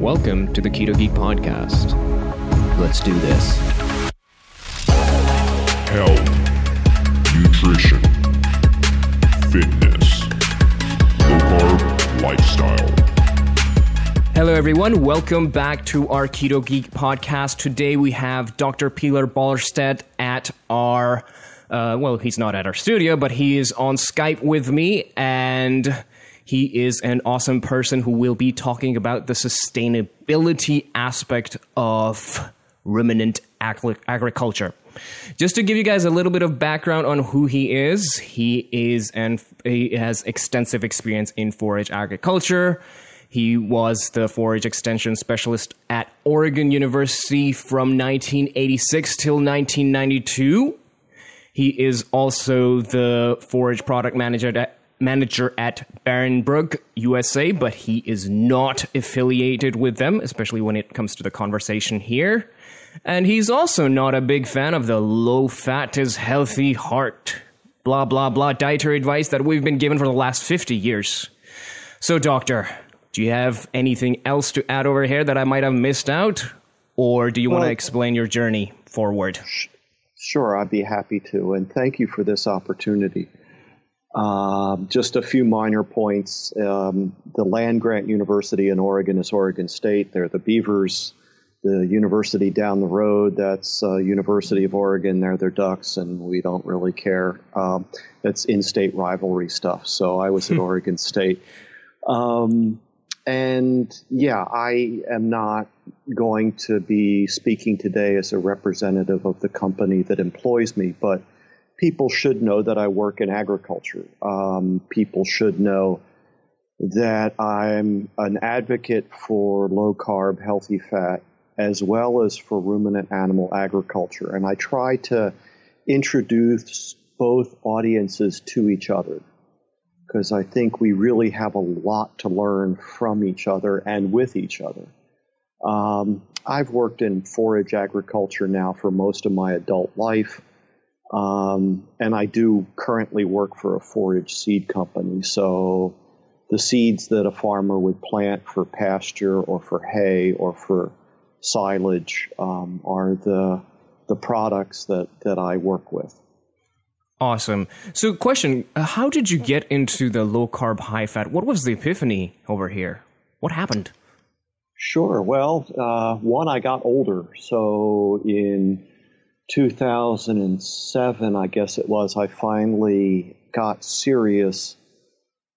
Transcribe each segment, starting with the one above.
Welcome to the Keto Geek Podcast. Let's do this. health, nutrition, fitness, low carb lifestyle. Hello, everyone. Welcome back to our Keto Geek Podcast. Today we have Dr. Peter Ballerstedt at our, uh, well, he's not at our studio, but he is on Skype with me, and he is an awesome person who will be talking about the sustainability aspect of ruminant agri- agriculture. Just to give you guys a little bit of background on who he is, he is and he has extensive experience in forage agriculture. He was the forage extension specialist at Oregon University from 1986 till 1992. He is also the forage product manager at, manager at Barenbrug, USA, but he is not affiliated with them, especially when it comes to the conversation here. And he's also not a big fan of the low fat is healthy heart, blah, blah, blah dietary advice that we've been given for the last 50 years. So, doctor, do you have anything else to add over here that I might have missed out? Or do you want to explain your journey forward? Sure, I'd be happy to. And thank you for this opportunity. Um, just a few minor points. Um, the land grant university in Oregon is Oregon State. They're the Beavers. The university down the road, that's uh, University of Oregon. They're their Ducks, and we don't really care. Um, it's in-state rivalry stuff. So I was at Oregon State. Um, and yeah, I am not going to be speaking today as a representative of the company that employs me, but people should know that I work in agriculture. Um, people should know that I'm an advocate for low carb, healthy fat, as well as for ruminant animal agriculture. And I try to introduce both audiences to each other because I think we really have a lot to learn from each other and with each other. Um, I've worked in forage agriculture now for most of my adult life, um, and I do currently work for a forage seed company. So the seeds that a farmer would plant for pasture or for hay or for silage um, are the the products that, that I work with. Awesome. So, question How did you get into the low carb, high fat? What was the epiphany over here? What happened? Sure. Well, uh, one, I got older. So in 2007, I guess it was, I finally got serious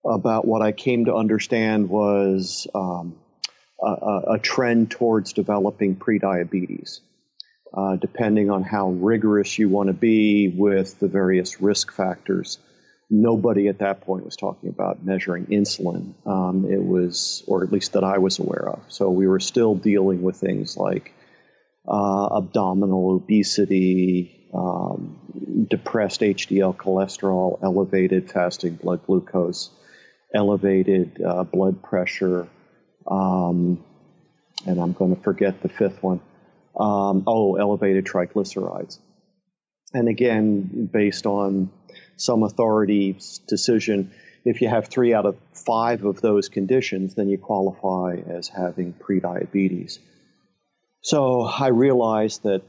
about what I came to understand was um, a, a, trend towards developing prediabetes. Uh, depending on how rigorous you want to be with the various risk factors nobody at that point was talking about measuring insulin. Um, it was, or at least that I was aware of. So we were still dealing with things like uh, abdominal obesity, um, depressed HDL cholesterol, elevated fasting blood glucose, elevated uh, blood pressure, um, and I'm going to forget the fifth one. Um, oh, elevated triglycerides. And again, based on some authority's decision, if you have three out of five of those conditions, then you qualify as having prediabetes. So I realized that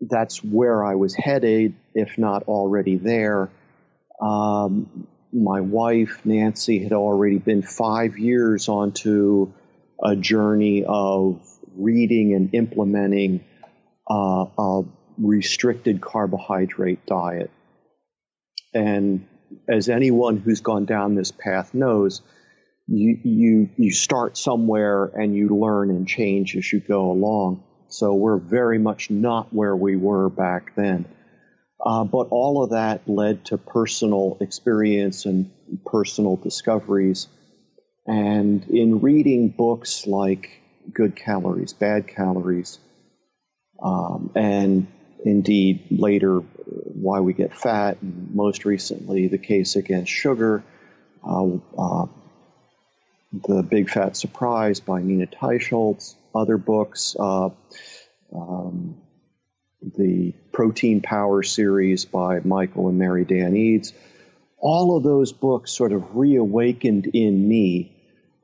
that's where I was headed, if not already there. Um, my wife, Nancy, had already been five years onto a journey of reading and implementing uh, a restricted carbohydrate diet. And as anyone who's gone down this path knows, you, you, you start somewhere and you learn and change as you go along. So we're very much not where we were back then. Uh, but all of that led to personal experience and personal discoveries. And in reading books like Good Calories, Bad Calories, um, and indeed later Why We Get Fat, and most recently The Case Against Sugar, uh, uh, The Big Fat Surprise by Nina Teicholz, other books, uh, um, the Protein Power series by Michael and Mary Dan Eades. All of those books sort of reawakened in me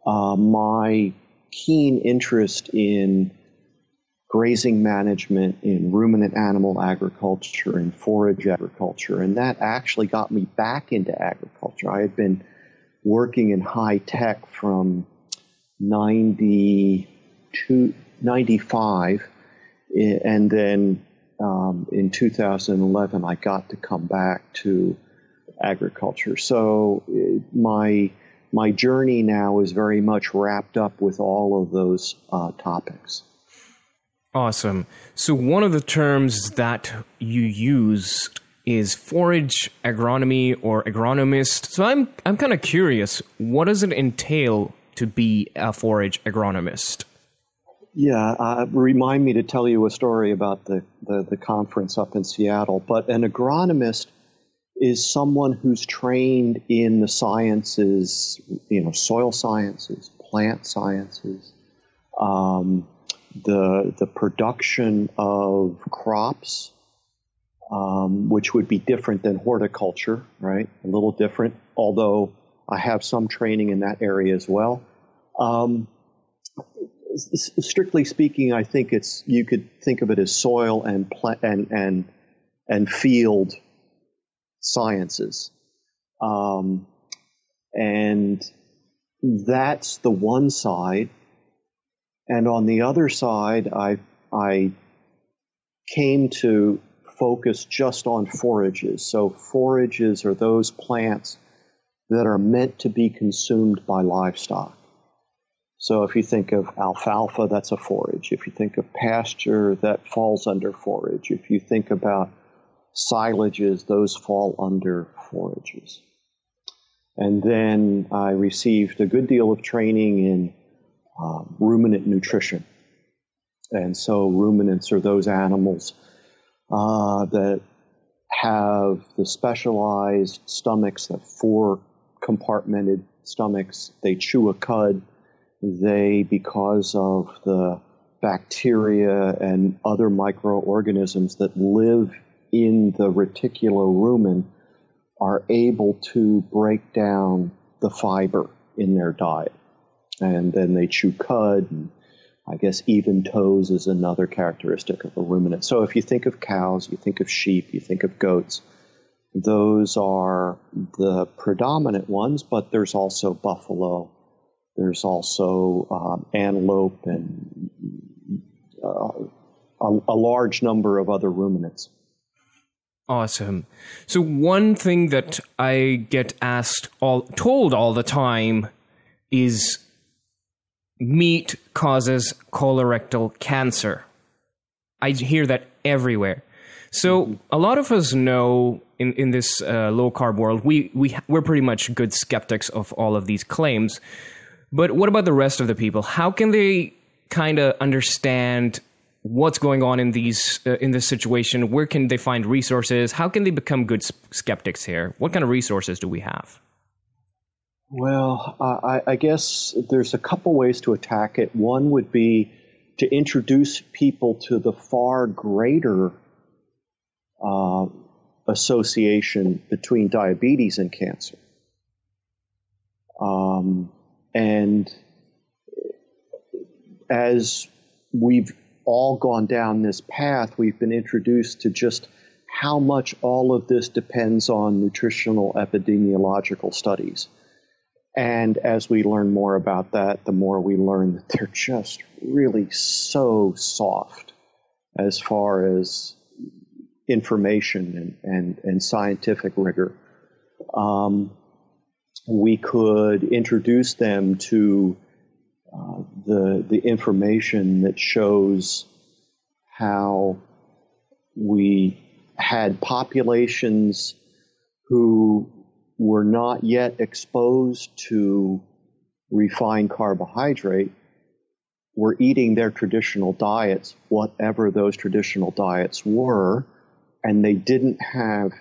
uh, my keen interest in grazing management, in ruminant animal agriculture, and forage agriculture. And that actually got me back into agriculture. I had been working in high tech from 92, 95, and then um, in 2011, I got to come back to agriculture. So uh, my my journey now is very much wrapped up with all of those uh, topics. Awesome. So one of the terms that you use is forage agronomy or agronomist. So I'm I'm kind of curious, what does it entail to be a forage agronomist? Yeah, uh, remind me to tell you a story about the, the, the conference up in Seattle. But an agronomist is someone who's trained in the sciences, you know, soil sciences, plant sciences, um, the the production of crops, um, which would be different than horticulture, right? A little different, although I have some training in that area as well. Um, strictly speaking, I think it's you could think of it as soil and pla- and and and field sciences, um, and that's the one side. And on the other side, I I came to focus just on forages. So forages are those plants that are meant to be consumed by livestock. So if you think of alfalfa, that's a forage. If you think of pasture, that falls under forage. If you think about silages, those fall under forages. And then I received a good deal of training in uh, ruminant nutrition. And so ruminants are those animals uh, that have the specialized stomachs, the four compartmented stomachs. They chew a cud they, because of the bacteria and other microorganisms that live in the reticulorumen, are able to break down the fiber in their diet. And then they chew cud, and I guess even toes is another characteristic of a ruminant. So if you think of cows, you think of sheep, you think of goats, those are the predominant ones, but there's also buffalo there's also um, antelope and uh, a, a large number of other ruminants. Awesome. So one thing that I get asked all told all the time is meat causes colorectal cancer. I hear that everywhere. So a lot of us know in in this uh, low carb world, we we we're pretty much good skeptics of all of these claims. But what about the rest of the people? How can they kind of understand what's going on in these uh, in this situation? Where can they find resources? How can they become good skeptics here? What kind of resources do we have? Well, I, I guess there's a couple ways to attack it. One would be to introduce people to the far greater uh, association between diabetes and cancer. Um, and as we've all gone down this path, we've been introduced to just how much all of this depends on nutritional epidemiological studies. And as we learn more about that, the more we learn that they're just really so soft as far as information and, and, and scientific rigor. Um, we could introduce them to uh, the the information that shows how we had populations who were not yet exposed to refined carbohydrate were eating their traditional diets, whatever those traditional diets were, and they didn't have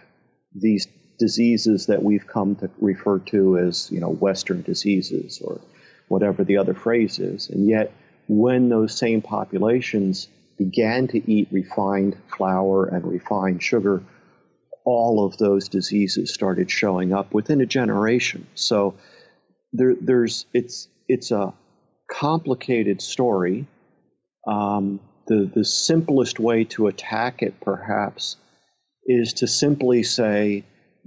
these diseases that we've come to refer to as, you know, Western diseases or whatever the other phrase is. And yet, when those same populations began to eat refined flour and refined sugar, all of those diseases started showing up within a generation. So there, there's it's it's a complicated story. Um, the, the simplest way to attack it, perhaps, is to simply say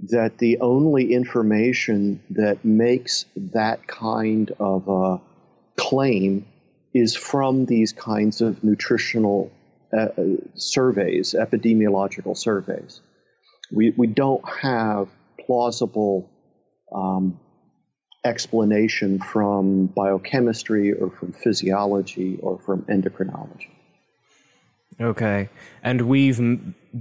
that the only information that makes that kind of a claim is from these kinds of nutritional uh, surveys, epidemiological surveys. We, we don't have plausible um, explanation from biochemistry or from physiology or from endocrinology. Okay. And we've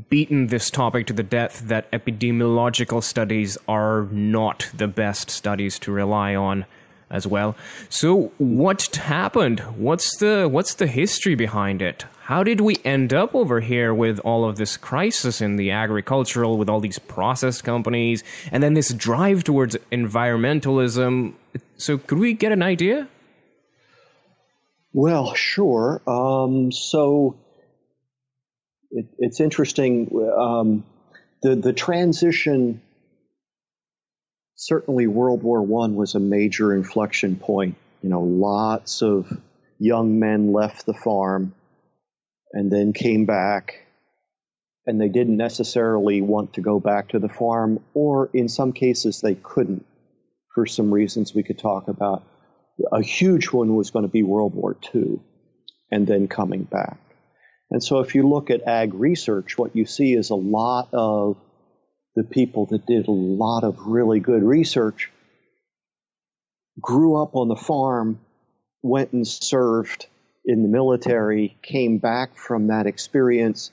beaten this topic to the death that epidemiological studies are not the best studies to rely on as well. So what happened? What's the what's the history behind it? How did we end up over here with all of this crisis in the agricultural with all these process companies and then this drive towards environmentalism? So could we get an idea? Well, sure. Um, so it, it's interesting. Um, the the transition certainly World War One was a major inflection point. You know, lots of young men left the farm and then came back, and they didn't necessarily want to go back to the farm, or in some cases they couldn't for some reasons we could talk about. A huge one was going to be World War II, and then coming back. And so, if you look at ag research, what you see is a lot of the people that did a lot of really good research grew up on the farm, went and served in the military, came back from that experience.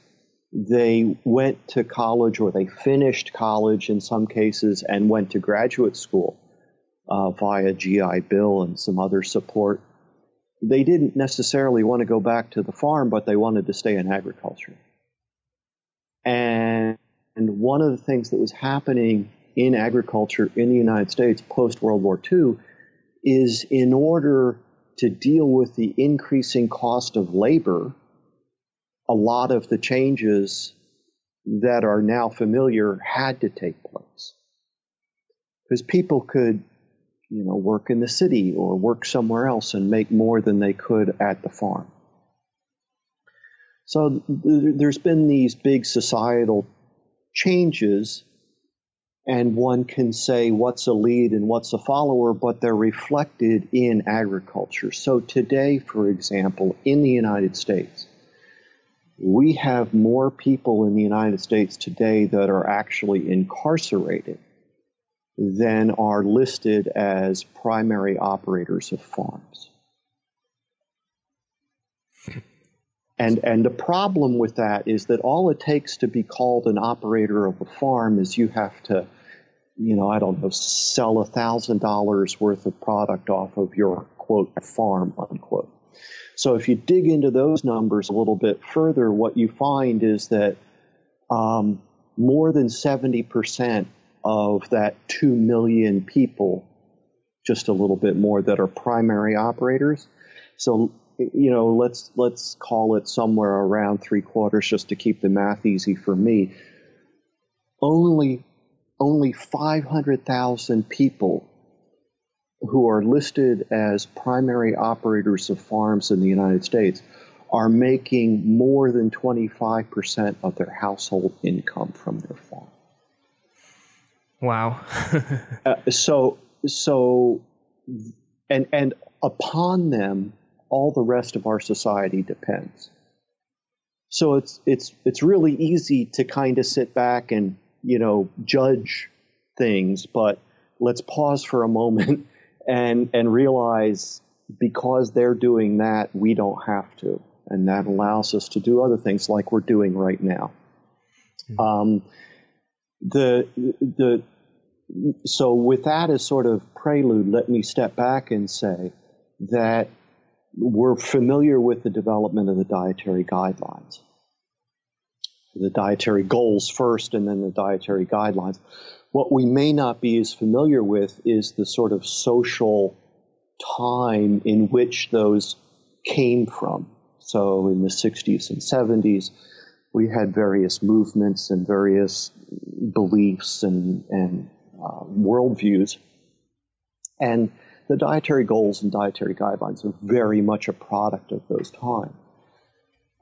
They went to college or they finished college in some cases and went to graduate school uh, via GI Bill and some other support. They didn't necessarily want to go back to the farm, but they wanted to stay in agriculture. And and one of the things that was happening in agriculture in the United States post World War II is in order to deal with the increasing cost of labor, a lot of the changes that are now familiar had to take place. Because people could, you know, work in the city or work somewhere else and make more than they could at the farm. So there's been these big societal changes and one can say what's a lead and what's a follower, but they're reflected in agriculture. So, today, for example, in the United States, we have more people in the United States today that are actually incarcerated than are listed as primary operators of farms. And, and the problem with that is that all it takes to be called an operator of a farm is you have to, you know, I don't know, sell a thousand dollars worth of product off of your quote farm unquote. So if you dig into those numbers a little bit further, what you find is that um, more than 70% of that 2 million people, just a little bit more, that are primary operators. So you know, let's let's call it somewhere around three quarters just to keep the math easy for me. Only only 500,000 people who are listed as primary operators of farms in the United States are making more than 25% of their household income from their farm. Wow. uh, so so and and upon them all the rest of our society depends. So it's it's it's really easy to kind of sit back and you know judge things, but let's pause for a moment and and realize because they're doing that, we don't have to, and that allows us to do other things like we're doing right now. Mm-hmm. Um, the the so with that as sort of prelude, let me step back and say that we're familiar with the development of the dietary guidelines. The dietary goals first, and then the dietary guidelines. What we may not be as familiar with is the sort of social time in which those came from. So, in the 60s and 70s, we had various movements and various beliefs and, and uh, worldviews. And the dietary goals and dietary guidelines are very much a product of those times.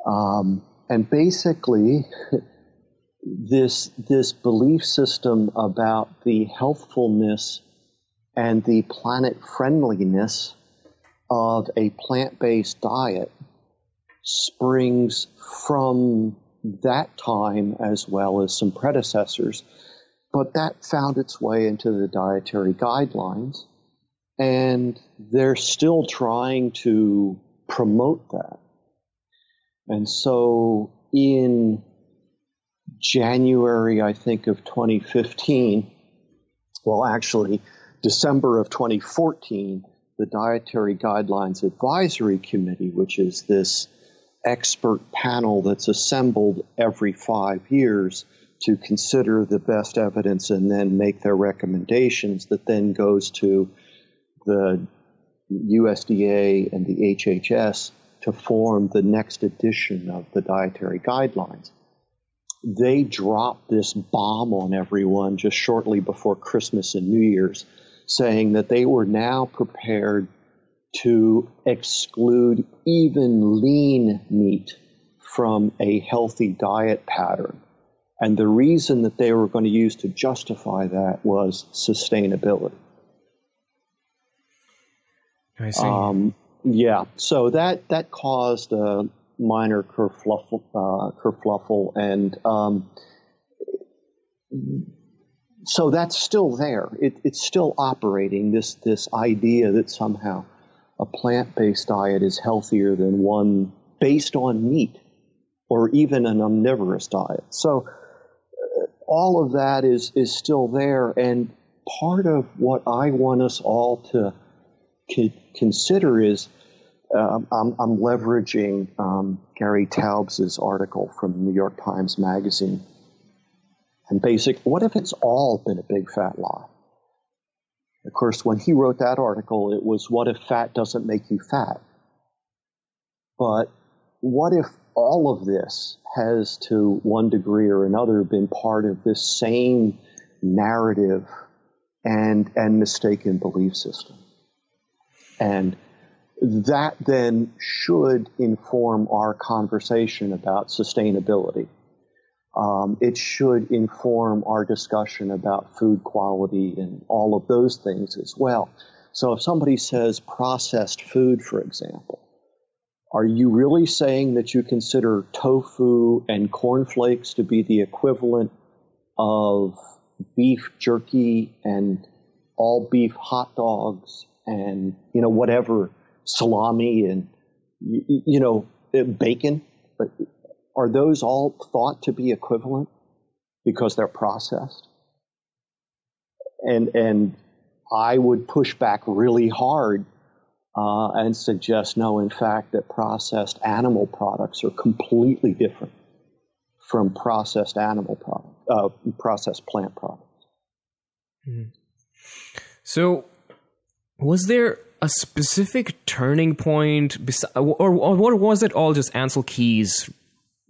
Um, and basically, this this belief system about the healthfulness and the planet friendliness of a plant based diet springs from that time as well as some predecessors. But that found its way into the dietary guidelines, and they're still trying to promote that. And so in January, I think, of 2015, well, actually, December of 2014, the Dietary Guidelines Advisory Committee, which is this expert panel that's assembled every five years to consider the best evidence and then make their recommendations, that then goes to the USDA and the HHS to form the next edition of the dietary guidelines. They dropped this bomb on everyone just shortly before Christmas and New Year's, saying that they were now prepared to exclude even lean meat from a healthy diet pattern. And the reason that they were going to use to justify that was sustainability. I see. Um, yeah, so that that caused a minor kerfluffle, uh, kerfluffle and um, so that's still there. It, it's still operating. This this idea that somehow a plant-based diet is healthier than one based on meat or even an omnivorous diet. So uh, all of that is is still there, and part of what I want us all to consider is um, I'm, I'm, leveraging um, Gary Taubes' article from New York Times Magazine. And basic, what if it's all been a big fat lie? Of course, when he wrote that article, it was what if fat doesn't make you fat? But what if all of this has, to one degree or another, been part of this same narrative and, and mistaken belief system? And that then should inform our conversation about sustainability. Um, it should inform our discussion about food quality and all of those things as well. So if somebody says processed food, for example, are you really saying that you consider tofu and cornflakes to be the equivalent of beef jerky and all beef hot dogs and you know whatever salami and you, you know bacon but are those all thought to be equivalent because they're processed and and i would push back really hard uh, and suggest no in fact that processed animal products are completely different from processed animal product uh, processed plant products mm-hmm. so was there a specific turning point, or, or what was it all just Ancel Keys?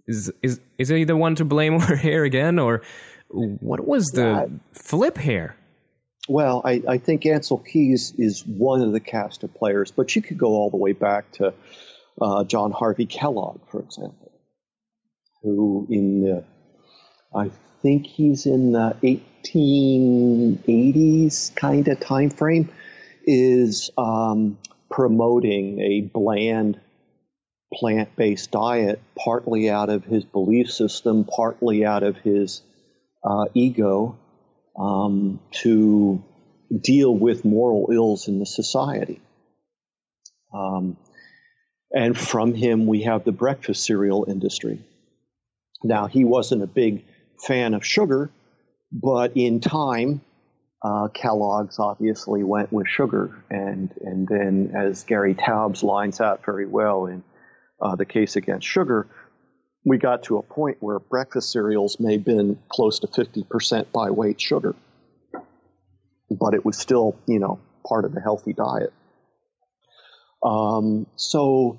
Is is is he the one to blame over hair again, or what was the yeah. flip here? Well, I, I think Ancel Keys is one of the cast of players, but you could go all the way back to uh, John Harvey Kellogg, for example, who in the, I think he's in the 1880s kind of time frame is um, promoting a bland plant based diet, partly out of his belief system, partly out of his uh, ego, um, to deal with moral ills in the society. Um, and from him, we have the breakfast cereal industry. Now, he wasn't a big fan of sugar, but in time, uh, Kellogg's obviously went with sugar, and and then as Gary Taubes lines out very well in uh, the case against sugar, we got to a point where breakfast cereals may have been close to 50% by weight sugar, but it was still you know part of a healthy diet. Um, so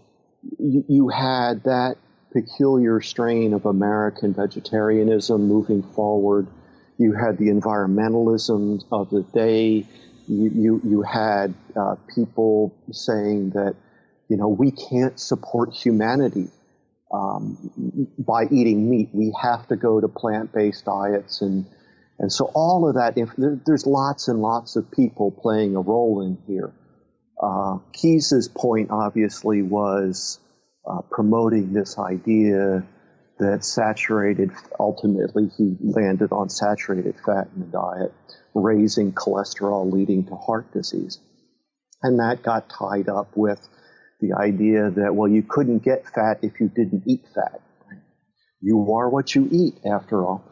you, you had that peculiar strain of American vegetarianism moving forward you had the environmentalism of the day. You, you, you had uh, people saying that, you know, we can't support humanity um, by eating meat. We have to go to plant-based diets, and and so all of that. If there, there's lots and lots of people playing a role in here. Uh, point obviously was uh, promoting this idea that saturated, ultimately he landed on saturated fat in the diet, raising cholesterol, leading to heart disease. And that got tied up with the idea that, well, you couldn't get fat if you didn't eat fat. You are what you eat, after all,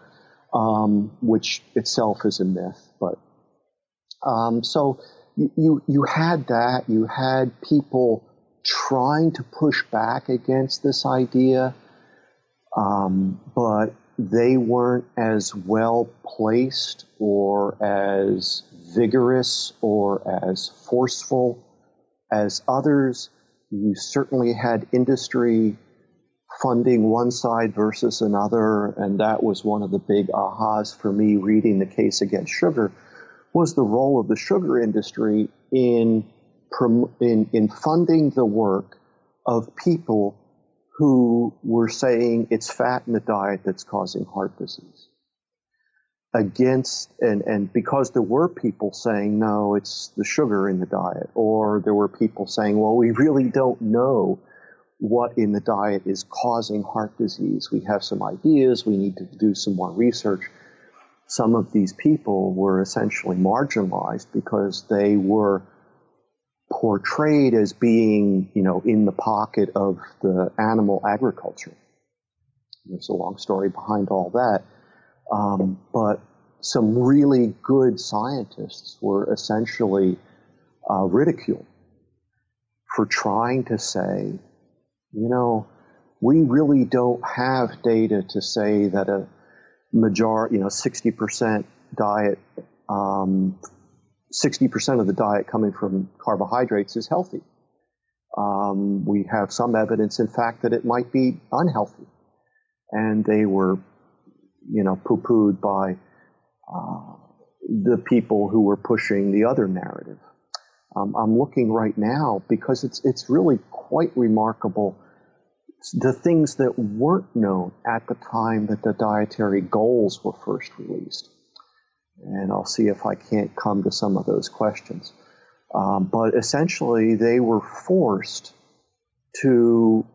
um, which itself is a myth. But um, so you, you, had that. You had people trying to push back against this idea, um, but they weren't as well placed or as vigorous or as forceful as others you certainly had industry funding one side versus another, and that was one of the big ahas for me reading the case against sugar, was the role of the sugar industry in, in, in funding the work of people who were saying it's fat in the diet that's causing heart disease against and and because there were people saying no it's the sugar in the diet or there were people saying well we really don't know what in the diet is causing heart disease. We have some ideas. We need to do some more research. Some of these people were essentially marginalized because they were portrayed as being you know in the pocket of the animal agriculture. There's a long story behind all that. Um, but some really good scientists were essentially uh, ridiculed for trying to say, you know, we really don't have data to say that a major, you know, 60% diet, um, 60% of the diet coming from carbohydrates is healthy. Um, we have some evidence, in fact, that it might be unhealthy. And they were you know, poo-pooed by uh, the people who were pushing the other narrative. Um, I'm looking right now because it's it's really quite remarkable the things that weren't known at the time that the dietary goals were first released. And I'll see if I can't come to some of those questions. Um, but essentially, they were forced to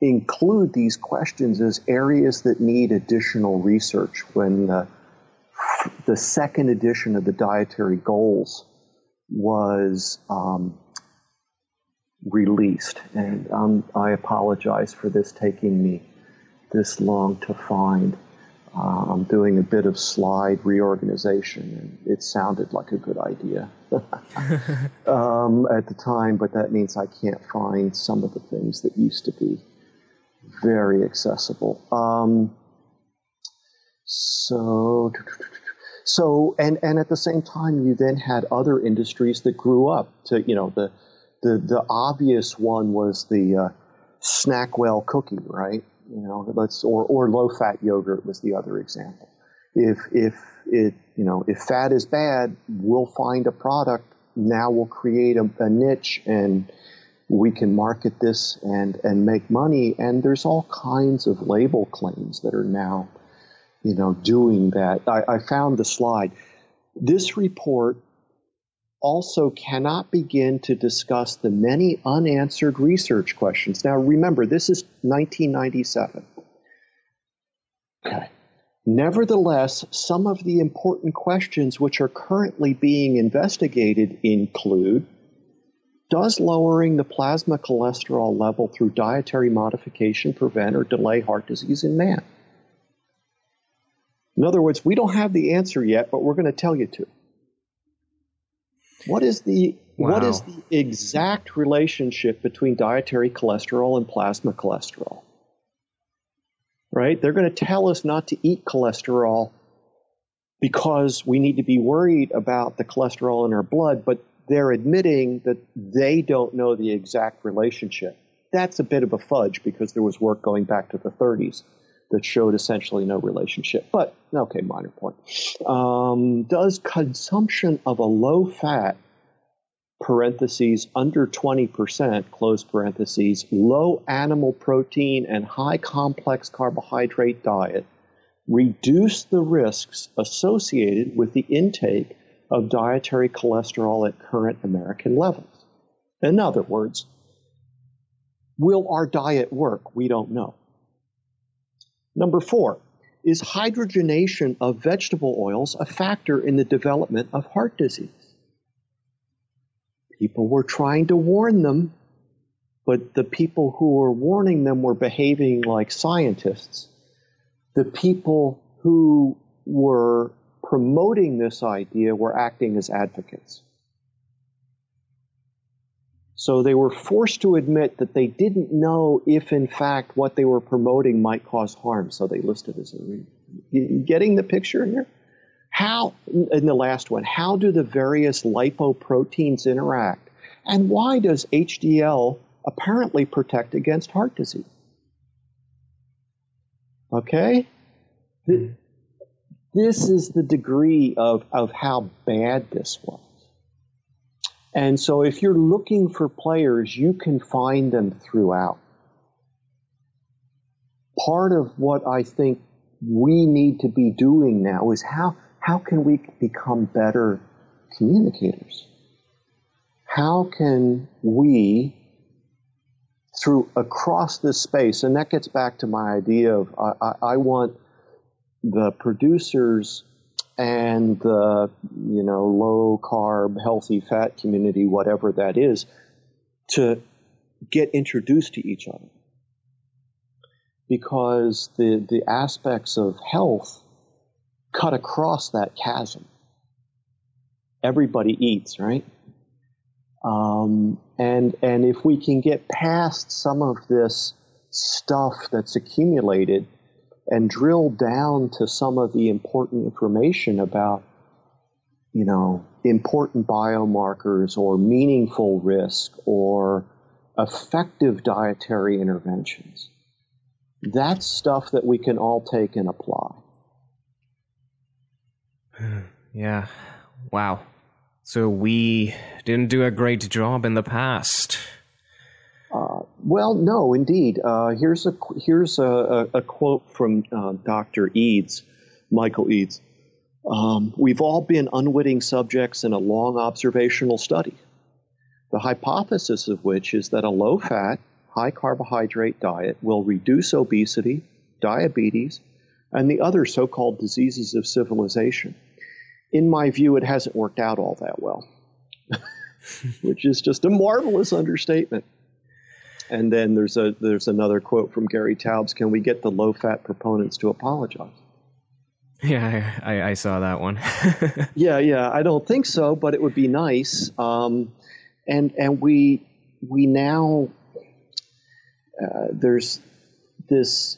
include these questions as areas that need additional research when the, the second edition of the dietary goals was um, released. And um, I apologize for this taking me this long to find. Uh, I'm doing a bit of slide reorganization, and it sounded like a good idea um, at the time, but that means I can't find some of the things that used to be very accessible. Um, so, so and and at the same time, you then had other industries that grew up. To you know, the the the obvious one was the uh, Snackwell cookie, right? You know, let's or or low fat yogurt was the other example. If if it you know if fat is bad, we'll find a product. Now we'll create a, a niche and we can market this and, and make money. And there's all kinds of label claims that are now, you know, doing that. I, I found the slide. This report also cannot begin to discuss the many unanswered research questions. Now, remember, this is 1997. Okay. Nevertheless, some of the important questions which are currently being investigated include does lowering the plasma cholesterol level through dietary modification prevent or delay heart disease in man? In other words, we don't have the answer yet, but we're going to tell you to. What is the wow. what is the exact relationship between dietary cholesterol and plasma cholesterol? Right? They're going to tell us not to eat cholesterol because we need to be worried about the cholesterol in our blood, but they're admitting that they don't know the exact relationship. That's a bit of a fudge because there was work going back to the 30s that showed essentially no relationship. But okay, minor point. Um, does consumption of a low fat parentheses under 20% close parentheses low animal protein and high complex carbohydrate diet reduce the risks associated with the intake of dietary cholesterol at current American levels. In other words, will our diet work? We don't know. Number four, is hydrogenation of vegetable oils a factor in the development of heart disease? People were trying to warn them, but the people who were warning them were behaving like scientists. The people who were promoting this idea were acting as advocates. So they were forced to admit that they didn't know if, in fact, what they were promoting might cause harm. So they listed as a. Getting the picture here? How, in the last one, how do the various lipoproteins interact? And why does HDL apparently protect against heart disease? Okay? This is the degree of, of how bad this was. And so if you're looking for players, you can find them throughout. Part of what I think we need to be doing now is how, how can we become better communicators? How can we, through across this space, and that gets back to my idea of I, I, I want the producers and the you know low carb healthy fat community whatever that is to get introduced to each other. Because the the aspects of health cut across that chasm. Everybody eats right? Um, and and if we can get past some of this stuff that's accumulated and drill down to some of the important information about, you know, important biomarkers or meaningful risk or effective dietary interventions. That's stuff that we can all take and apply. Yeah. Wow. So we didn't do a great job in the past. Uh, well, no, indeed. Uh, here's a here's a, a, a quote from uh, Dr. Eades, Michael Eades. Um, We've all been unwitting subjects in a long observational study. The hypothesis of which is that a low-fat, high-carbohydrate diet will reduce obesity, diabetes, and the other so-called diseases of civilization. In my view, it hasn't worked out all that well, which is just a marvelous understatement. And then there's a there's another quote from Gary Taubes: "Can we get the low fat proponents to apologize?" Yeah, I, I saw that one. yeah, yeah, I don't think so, but it would be nice. Um, and and we we now uh, there's this.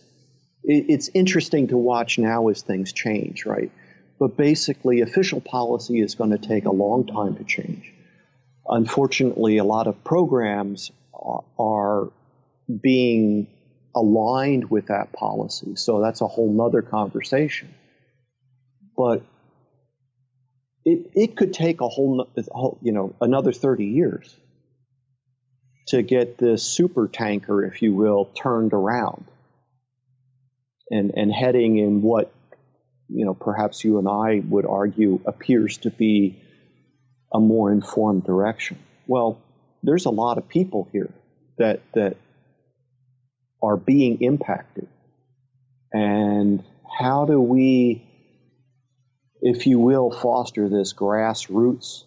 It, it's interesting to watch now as things change, right? But basically, official policy is going to take a long time to change. Unfortunately, a lot of programs are being aligned with that policy. So that's a whole nother conversation. But it, it could take a whole, you know, another 30 years to get this super tanker, if you will, turned around and, and heading in what, you know, perhaps you and I would argue appears to be a more informed direction. Well, there's a lot of people here that that are being impacted. And how do we, if you will, foster this grassroots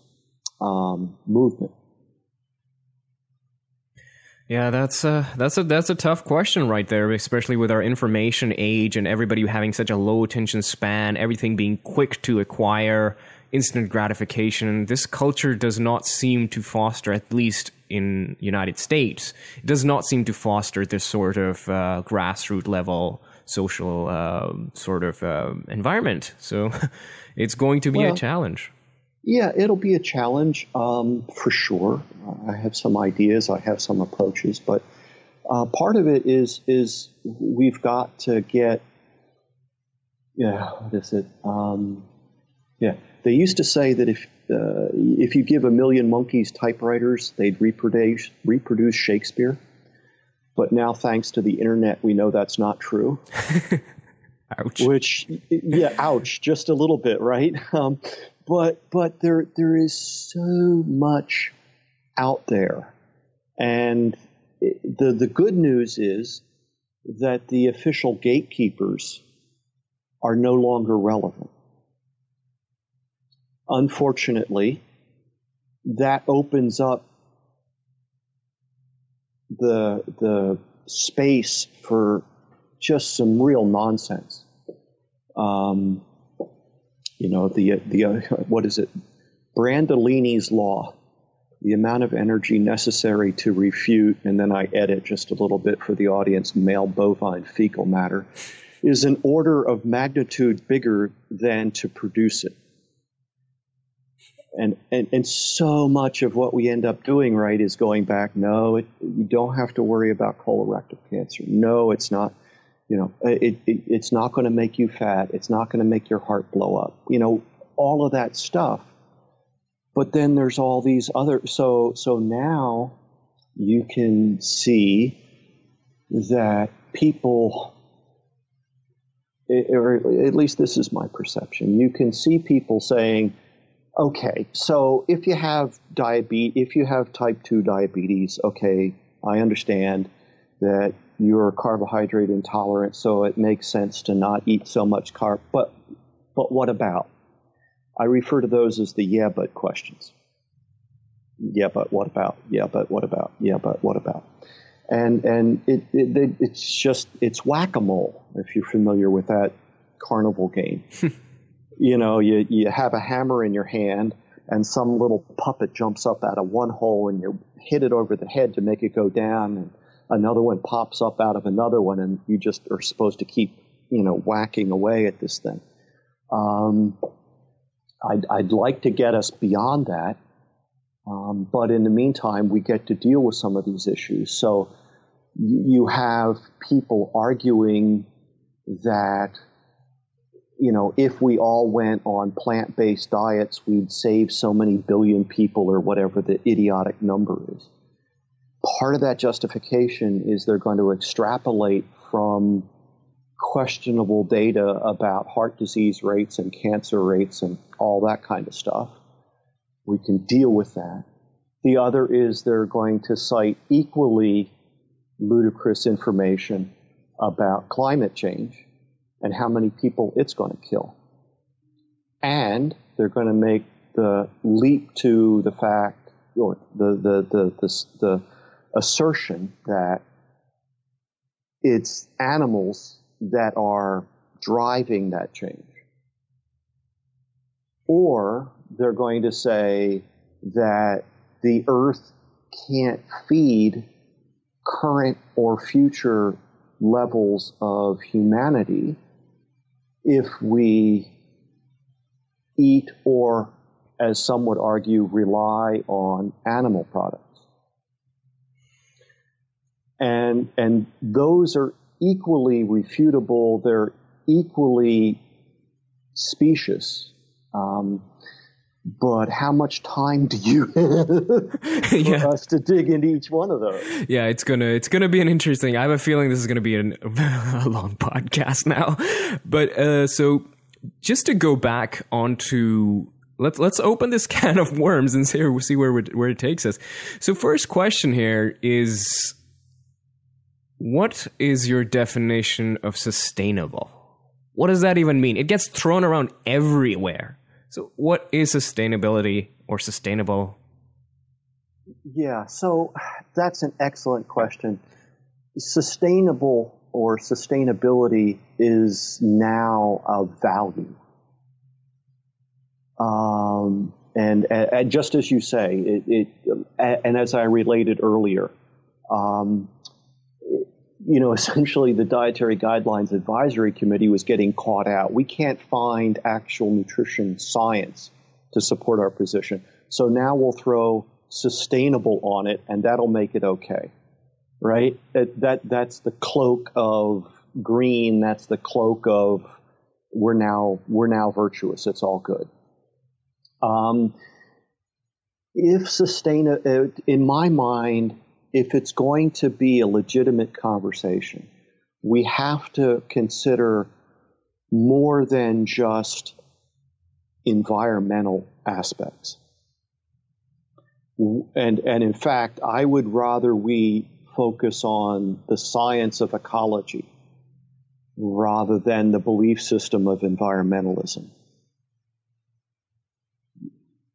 um, movement? Yeah, that's a that's a that's a tough question right there, especially with our information age and everybody having such a low attention span, everything being quick to acquire, instant gratification. This culture does not seem to foster, at least in United States, it does not seem to foster this sort of uh, grassroots level social uh, sort of uh, environment. So it's going to be well, a challenge. Yeah, it'll be a challenge um, for sure. I have some ideas, I have some approaches, but uh, part of it is is we've got to get yeah, what is it? Um, yeah, they used to say that if uh, if you give a million monkeys typewriters, they'd reproduce reproduce Shakespeare. But now, thanks to the internet, we know that's not true. Ouch. Which, yeah, ouch, just a little bit, right? Um, but but there there is so much out there, and the the good news is that the official gatekeepers are no longer relevant. Unfortunately, that opens up the the space for just some real nonsense. Um, you know the the uh, what is it? Brandolini's law, the amount of energy necessary to refute, and then I edit just a little bit for the audience. Male bovine fecal matter is an order of magnitude bigger than to produce it. And, and, and so much of what we end up doing, right, is going back, no, it, you don't have to worry about colorectal cancer. No, it's not, you know, uh, it, it it's not going to make you fat. It's not going to make your heart blow up. You know, all of that stuff. But then there's all these other, so, so now you can see that people eh, eh, or at least this is my perception. You can see people saying, okay, so if you have diabetes, if you have type 2 diabetes, okay, I understand that you're carbohydrate intolerant, so it makes sense to not eat so much carb. But, but what about? I refer to those as the yeah, but questions. Yeah, but what about? Yeah, but what about? Yeah, but what about? and and it, it it's just it's whack a mole if you're familiar with that carnival game. you know, you you have a hammer in your hand, and some little puppet jumps up out of one hole, and you hit it over the head to make it go down, and another one pops up out of another one, and you just are supposed to keep you know whacking away at this thing. Um, I'd, I'd like to get us beyond that. Um, but in the meantime, we get to deal with some of these issues. So you have people arguing that, you know, if we all went on plant based diets, we'd save so many billion people or whatever the idiotic number is. Part of that justification is they're going to extrapolate from questionable data about heart disease rates and cancer rates and all that kind of stuff we can deal with that. The other is they're going to cite equally ludicrous information about climate change and how many people it's going to kill. And they're going to make the leap to the fact or the, the, the, the, the assertion that it's animals that are driving that change. Or they're going to say that the earth can't feed current or future levels of humanity if we eat or, as some would argue, rely on animal products. And, and those are equally refutable, they're equally specious. Um, but how much time do you have for yeah. us to dig into each one of those? Yeah, it's gonna it's gonna be an interesting. I have a feeling this is gonna be an, a long podcast now, but uh, so just to go back onto let's let's open this can of worms and see we see where where it takes us. So first question here is, what is your definition of sustainable? What does that even mean? It gets thrown around everywhere. So, what is sustainability or sustainable? Yeah, so that's an excellent question. Sustainable or sustainability is now a value. Um, and, and, just as you say, it, it, and as I related earlier, um, you know, essentially the Dietary Guidelines Advisory Committee was getting caught out. We can't find actual nutrition science to support our position. So now we'll throw sustainable on it, and that'll make it okay, right? That, that that's the cloak of green. That's the cloak of we're now we're now virtuous. It's all good. Um, if sustain, uh, in my mind, if it's going to be a legitimate conversation, we have to consider more than just environmental aspects. And, and in fact, I would rather we focus on the science of ecology rather than the belief system of environmentalism.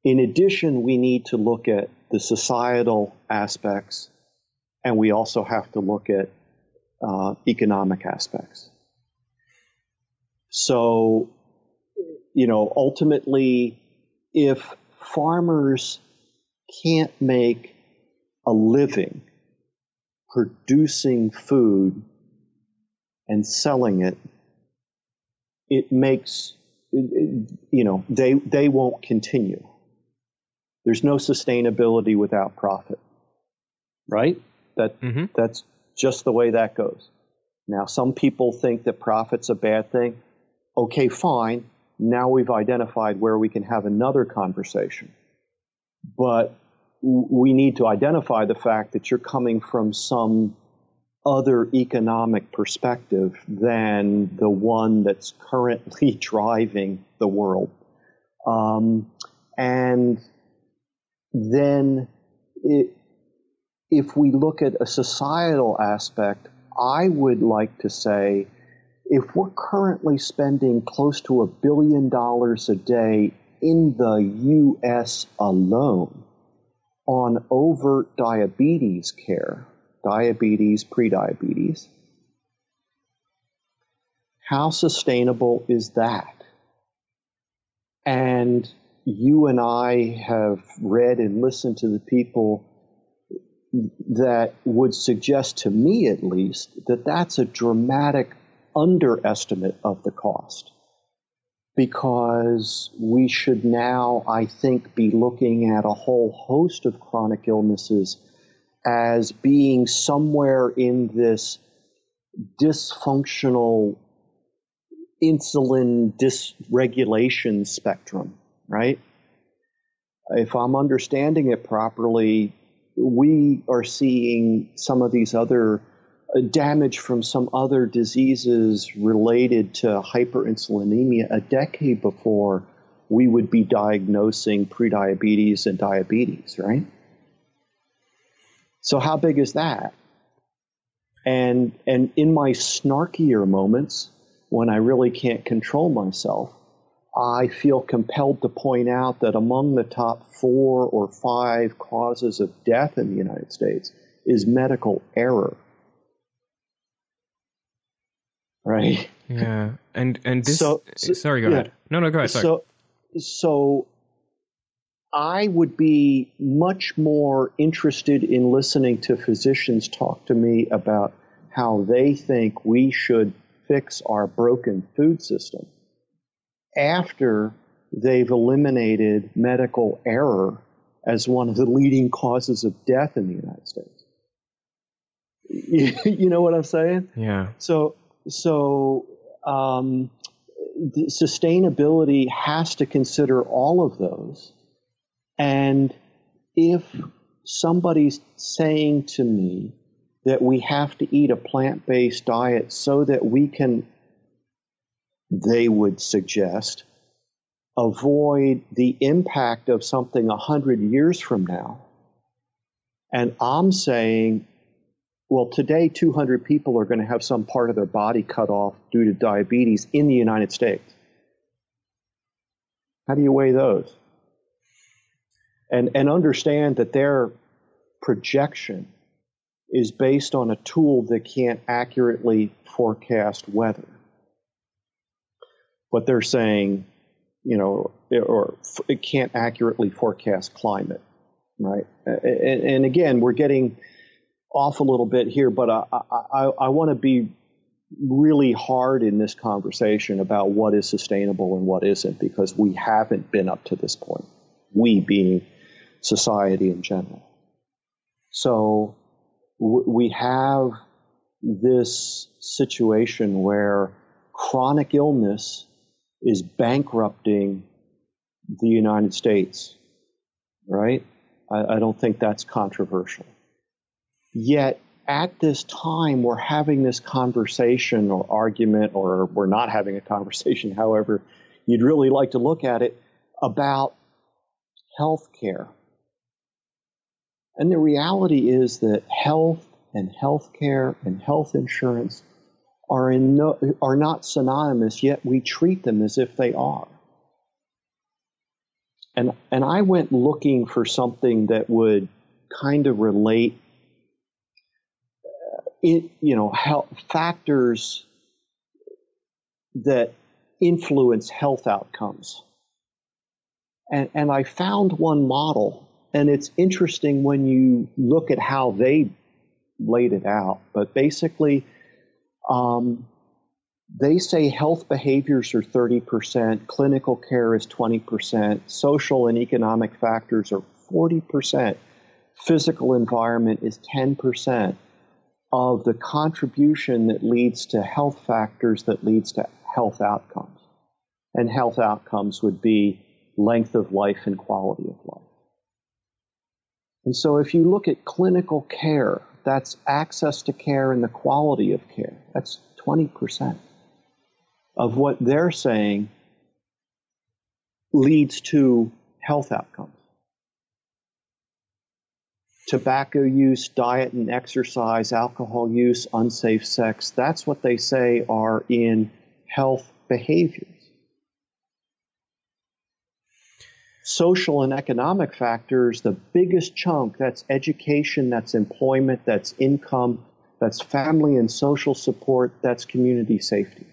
In addition, we need to look at the societal aspects, and we also have to look at uh, economic aspects. So, you know, ultimately, if farmers can't make a living producing food and selling it, it makes, you know, they, they won't continue. There's no sustainability without profit, right? That mm-hmm. that's just the way that goes. Now, some people think that profit's a bad thing. Okay, fine. Now we've identified where we can have another conversation. But we need to identify the fact that you're coming from some other economic perspective than the one that's currently driving the world. Um, and then it, if we look at a societal aspect, I would like to say if we're currently spending close to a billion dollars a day in the US alone on overt diabetes care, diabetes, prediabetes, how sustainable is that? And you and I have read and listened to the people that would suggest to me, at least, that that's a dramatic underestimate of the cost. Because we should now, I think, be looking at a whole host of chronic illnesses as being somewhere in this dysfunctional insulin dysregulation spectrum right? If I'm understanding it properly, we are seeing some of these other uh, damage from some other diseases related to hyperinsulinemia a decade before we would be diagnosing prediabetes and diabetes, right? So how big is that? And and in my snarkier moments when I really can't control myself, I feel compelled to point out that among the top four or five causes of death in the United States is medical error. Right? Yeah. And and this so, so sorry, go yeah. ahead. No, no, go ahead. Sorry. So so I would be much more interested in listening to physicians talk to me about how they think we should fix our broken food system after they've eliminated medical error as one of the leading causes of death in the United States. you know what I'm saying? Yeah. So, so um, sustainability has to consider all of those. And if somebody's saying to me that we have to eat a plant based diet so that we can they would suggest, avoid the impact of something 100 years from now. And I'm saying, well, today 200 people are going to have some part of their body cut off due to diabetes in the United States. How do you weigh those? And, and understand that their projection is based on a tool that can't accurately forecast weather but they're saying, you know, or it can't accurately forecast climate, right? And, and again, we're getting off a little bit here, but I, I, I want to be really hard in this conversation about what is sustainable and what isn't because we haven't been up to this point. We being society in general. So w- we have this situation where chronic illness is bankrupting the United States, right? I, I don't think that's controversial. Yet, at this time, we're having this conversation or argument, or we're not having a conversation, however, you'd really like to look at it, about health care. And the reality is that health and health care and health insurance are, in no, are not synonymous, yet we treat them as if they are. And, and I went looking for something that would kind of relate, uh, it, you know, health, factors that influence health outcomes. And, and I found one model, and it's interesting when you look at how they laid it out. But basically, um, they say health behaviors are 30%, clinical care is 20%, social and economic factors are 40%, physical environment is 10% of the contribution that leads to health factors that leads to health outcomes. And health outcomes would be length of life and quality of life. And so if you look at clinical care, that's access to care and the quality of care. That's 20% of what they're saying leads to health outcomes. Tobacco use, diet and exercise, alcohol use, unsafe sex, that's what they say are in health behaviors. Social and economic factors, the biggest chunk that's education, that's employment, that's income, that's family and social support, that's community safety.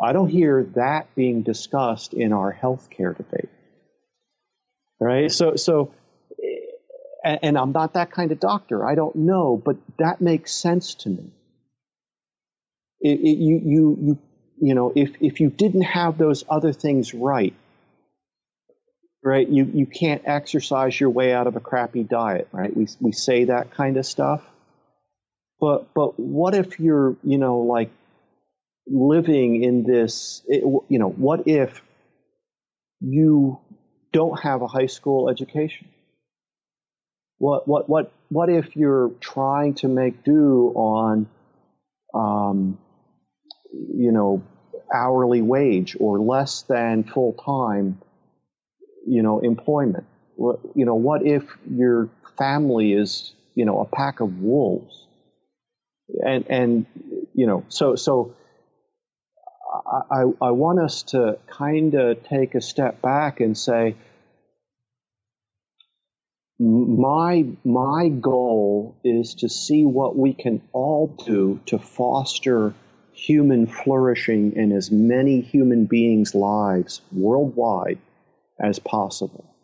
I don't hear that being discussed in our healthcare debate. Right? So, so, eh, and I'm not that kind of doctor. I don't know, but that makes sense to me. It, it, you, you, you, you know, if, if you didn't have those other things right, right? You you can't exercise your way out of a crappy diet, right? We we say that kind of stuff. But but what if you're, you know, like living in this it, you know, what if you don't have a high school education? What what what what if you're trying to make do on um, you know, hourly wage or less than full time you know, employment? What, you know, what if your family is, you know, a pack of wolves? And, and you know, so, so I, I want us to kind of take a step back and say, my my goal is to see what we can all do to foster human flourishing in as many human beings' lives worldwide as possible.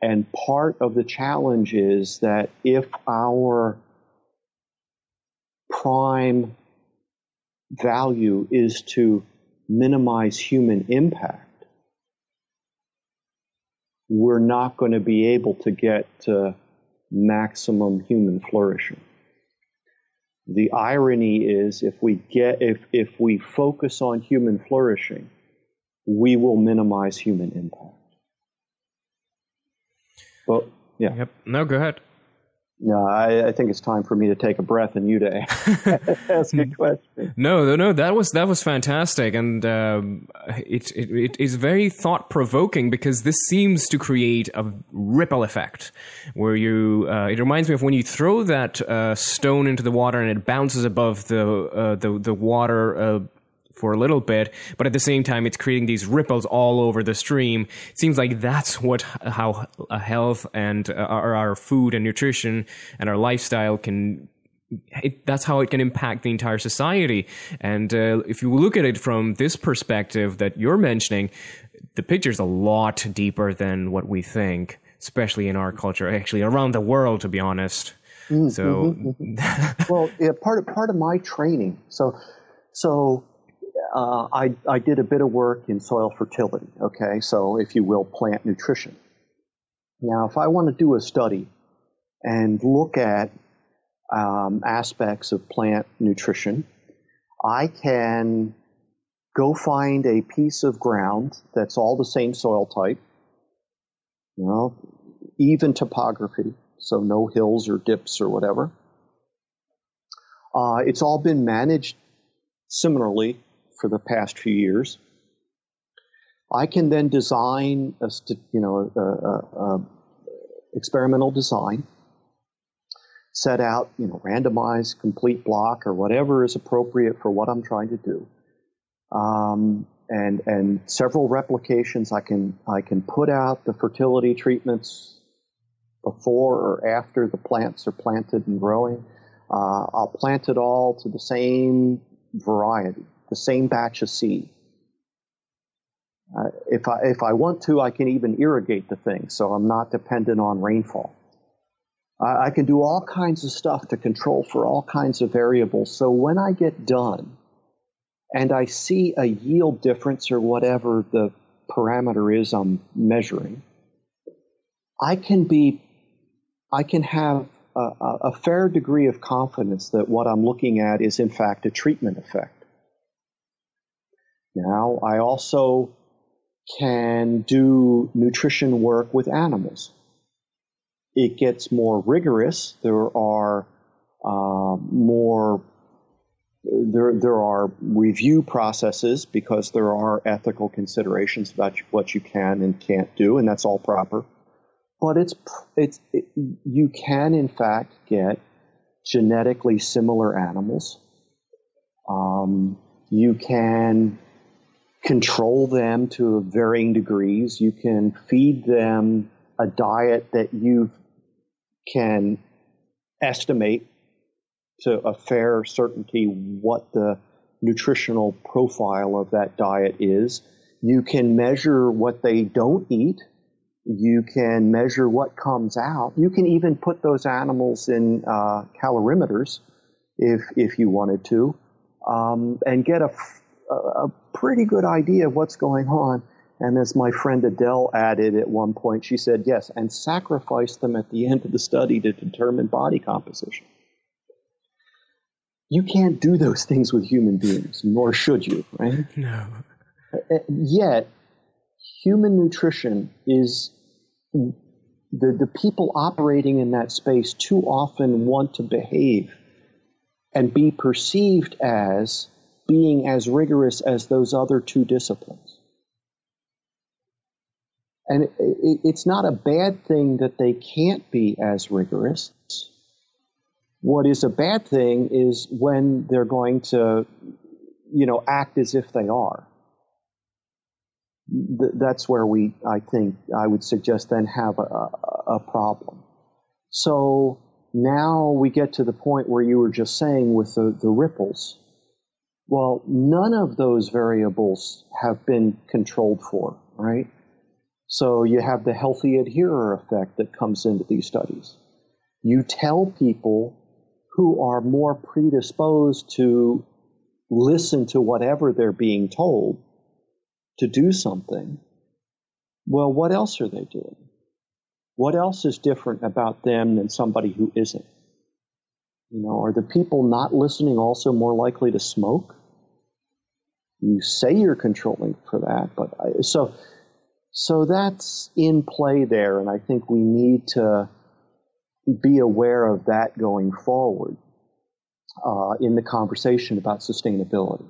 And part of the challenge is that if our prime value is to minimize human impact, we're not going to be able to get to maximum human flourishing. The irony is if we get if if we focus on human flourishing, we will minimize human impact. Well, yeah. Yep. No, go ahead. No, I, I, think it's time for me to take a breath and you to ask a question. No, no, no. That was that was fantastic, and um, it, it it is very thought provoking because this seems to create a ripple effect where you. Uh, it reminds me of when you throw that uh, stone into the water and it bounces above the uh, the the water uh, for a little bit, but at the same time, it's creating these ripples all over the stream. It seems like that's what how health and uh, our, our food and nutrition and our lifestyle can it, that's how it can impact the entire society. And uh, if you look at it from this perspective that you're mentioning, the picture's a lot deeper than what we think, especially in our culture, actually around the world, to be honest. Mm, so, mm-hmm, mm-hmm. well, yeah, part of part of my training. So, so uh, I, I did a bit of work in soil fertility, okay, so if you will, plant nutrition. Now, if I want to do a study and look at um, aspects of plant nutrition, I can go find a piece of ground that's all the same soil type, you know, even topography, so no hills or dips or whatever. Uh, it's all been managed similarly for the past few years. I can then design a, you know, a, a, a experimental design, set out, you know, randomized complete block or whatever is appropriate for what I'm trying to do. Um, and and several replications I can I can put out the fertility treatments before or after the plants are planted and growing. Uh, I'll plant it all to the same variety, the same batch of seed. Uh, if I if I want to, I can even irrigate the thing, so I'm not dependent on rainfall. I, I can do all kinds of stuff to control for all kinds of variables. So when I get done, and I see a yield difference or whatever the parameter is I'm measuring, I can be, I can have a, a, fair degree of confidence that what I'm looking at is in fact a treatment effect. Now, I also can do nutrition work with animals. It gets more rigorous. There are uh, more there there are review processes because there are ethical considerations about what you can and can't do, and that's all proper. But it's it's it, you can in fact get genetically similar animals. Um, you can control them to varying degrees. You can feed them a diet that you can estimate to a fair certainty what the nutritional profile of that diet is. You can measure what they don't eat. You can measure what comes out. You can even put those animals in uh, calorimeters if if you wanted to, um, and get a, a pretty good idea of what's going on. And as my friend Adele added at one point, she said, yes, and sacrifice them at the end of the study to determine body composition. You can't do those things with human beings, nor should you, right? No. Yet, human nutrition is the, the people operating in that space too often want to behave and be perceived as being as rigorous as those other two disciplines. And it, it, it's not a bad thing that they can't be as rigorous. What is a bad thing is when they're going to, you know, act as if they are. Th- that's where we, I think, I would suggest then have a, a problem. So now we get to the point where you were just saying with the, the ripples. Well, none of those variables have been controlled for, right? So you have the healthy adherer effect that comes into these studies. You tell people who are more predisposed to listen to whatever they're being told to do something, well, what else are they doing? What else is different about them than somebody who isn't? You know, are the people not listening also more likely to smoke? You say you're controlling for that, but I, so so that's in play there, and I think we need to be aware of that going forward uh, in the conversation about sustainability.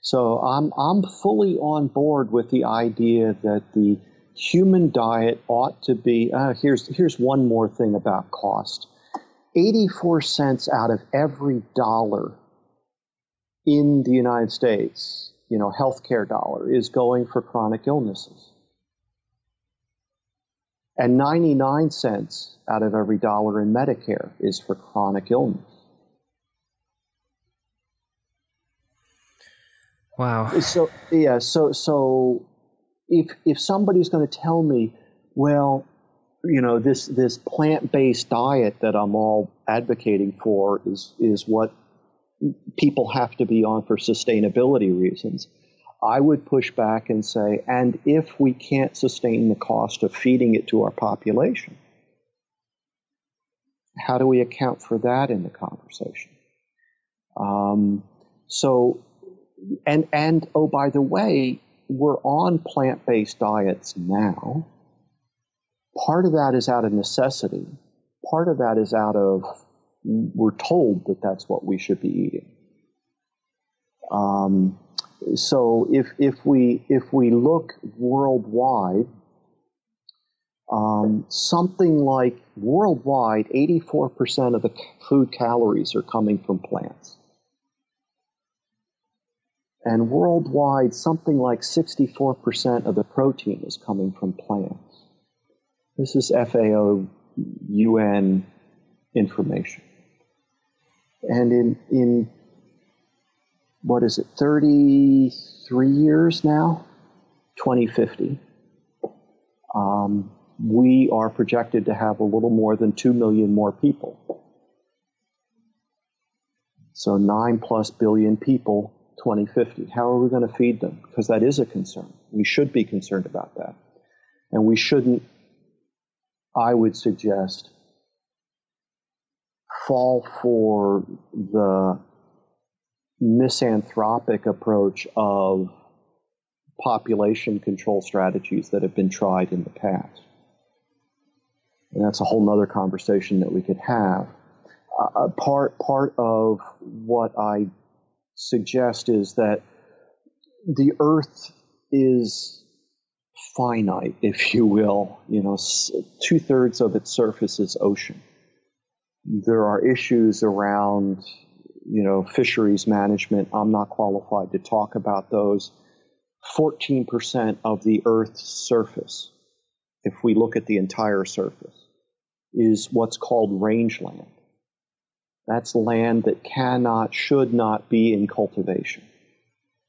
So I'm I'm fully on board with the idea that the human diet ought to be. Uh, here's here's one more thing about cost. 84 cents out of every dollar in the United States, you know, healthcare dollar is going for chronic illnesses and 99 cents out of every dollar in Medicare is for chronic illness. Wow. So yeah, so so if if somebody's going to tell me, well, you know, this this plant-based diet that I'm all advocating for is is what people have to be on for sustainability reasons. I would push back and say, and if we can't sustain the cost of feeding it to our population, how do we account for that in the conversation? Um, so, and and oh by the way, we're on plant-based diets now. Part of that is out of necessity. Part of that is out of we're told that that's what we should be eating. Um, so if if we if we look worldwide, um, something like worldwide, 84% of the food calories are coming from plants. And worldwide, something like 64% of the protein is coming from plants. This is FAO UN information. And in, in what is it, 33 years now? 2050. Um, we are projected to have a little more than 2 million more people. So 9 plus billion people 2050. How are we going to feed them? Because that is a concern. We should be concerned about that. And we shouldn't, I would suggest, fall for the misanthropic approach of population control strategies that have been tried in the past. And that's a whole other conversation that we could have. Uh, part part of what I suggest is that the Earth is finite, if you will. You know, two thirds of its surface is ocean. There are issues around, you know, fisheries management. I'm not qualified to talk about those. 14% of the Earth's surface, if we look at the entire surface, is what's called rangeland. That's land that cannot, should not be in cultivation.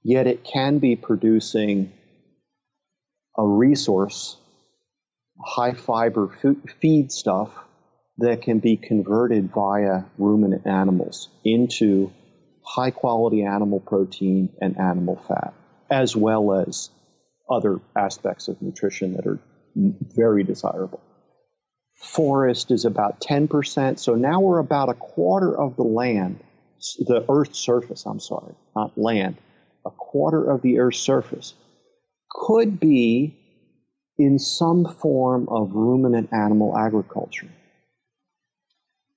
Yet it can be producing a resource, high fiber feed stuff that can be converted via ruminant animals into high quality animal protein and animal fat, as well as other aspects of nutrition that are very desirable forest is about 10%. So now we're about a quarter of the land, the Earth's surface, I'm sorry, not land, a quarter of the Earth's surface could be in some form of ruminant animal agriculture.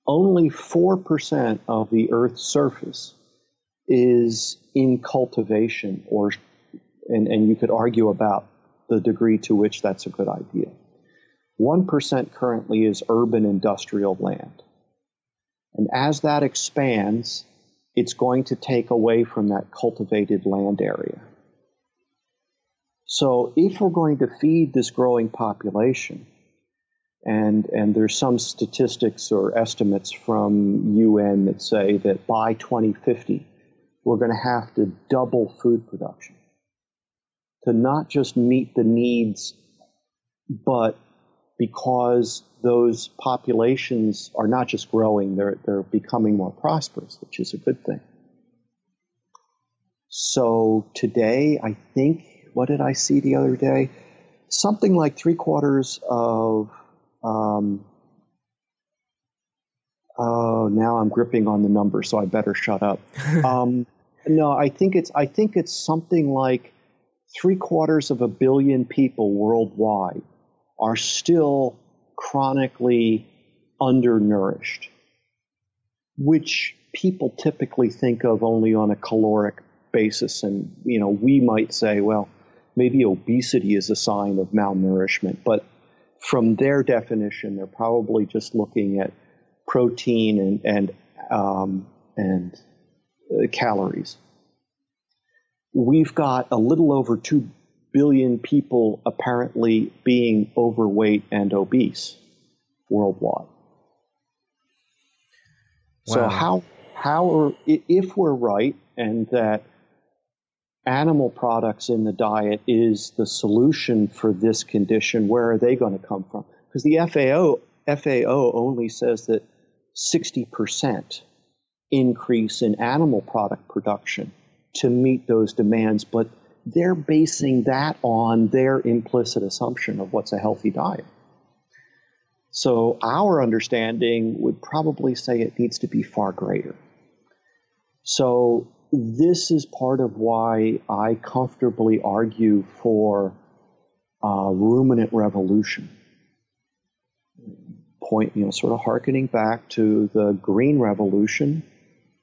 Only 4% of the Earth's surface is in cultivation, or, and, and you could argue about the degree to which that's a good idea. 1% currently is urban industrial land. And as that expands, it's going to take away from that cultivated land area. So if we're going to feed this growing population, and, and there's some statistics or estimates from UN that say that by 2050, we're going to have to double food production to not just meet the needs, but because those populations are not just growing, they're, they're becoming more prosperous, which is a good thing. So today, I think, what did I see the other day? Something like three quarters of, um, oh, now I'm gripping on the number, so I better shut up. um, no, I think it's I think it's something like three quarters of a billion people worldwide are still chronically undernourished, which people typically think of only on a caloric basis. And, you know, we might say, well, maybe obesity is a sign of malnourishment. But from their definition, they're probably just looking at protein and, and, um, and uh, calories. We've got a little over 2 billion people apparently being overweight and obese worldwide. Wow. So how how are if we're right and that animal products in the diet is the solution for this condition, where are they going to come from? Because the FAO FAO only says that 60% increase in animal product production to meet those demands, but they're basing that on their implicit assumption of what's a healthy diet. So our understanding would probably say it needs to be far greater. So this is part of why I comfortably argue for a ruminant revolution. Point, you know, sort of harkening back to the green revolution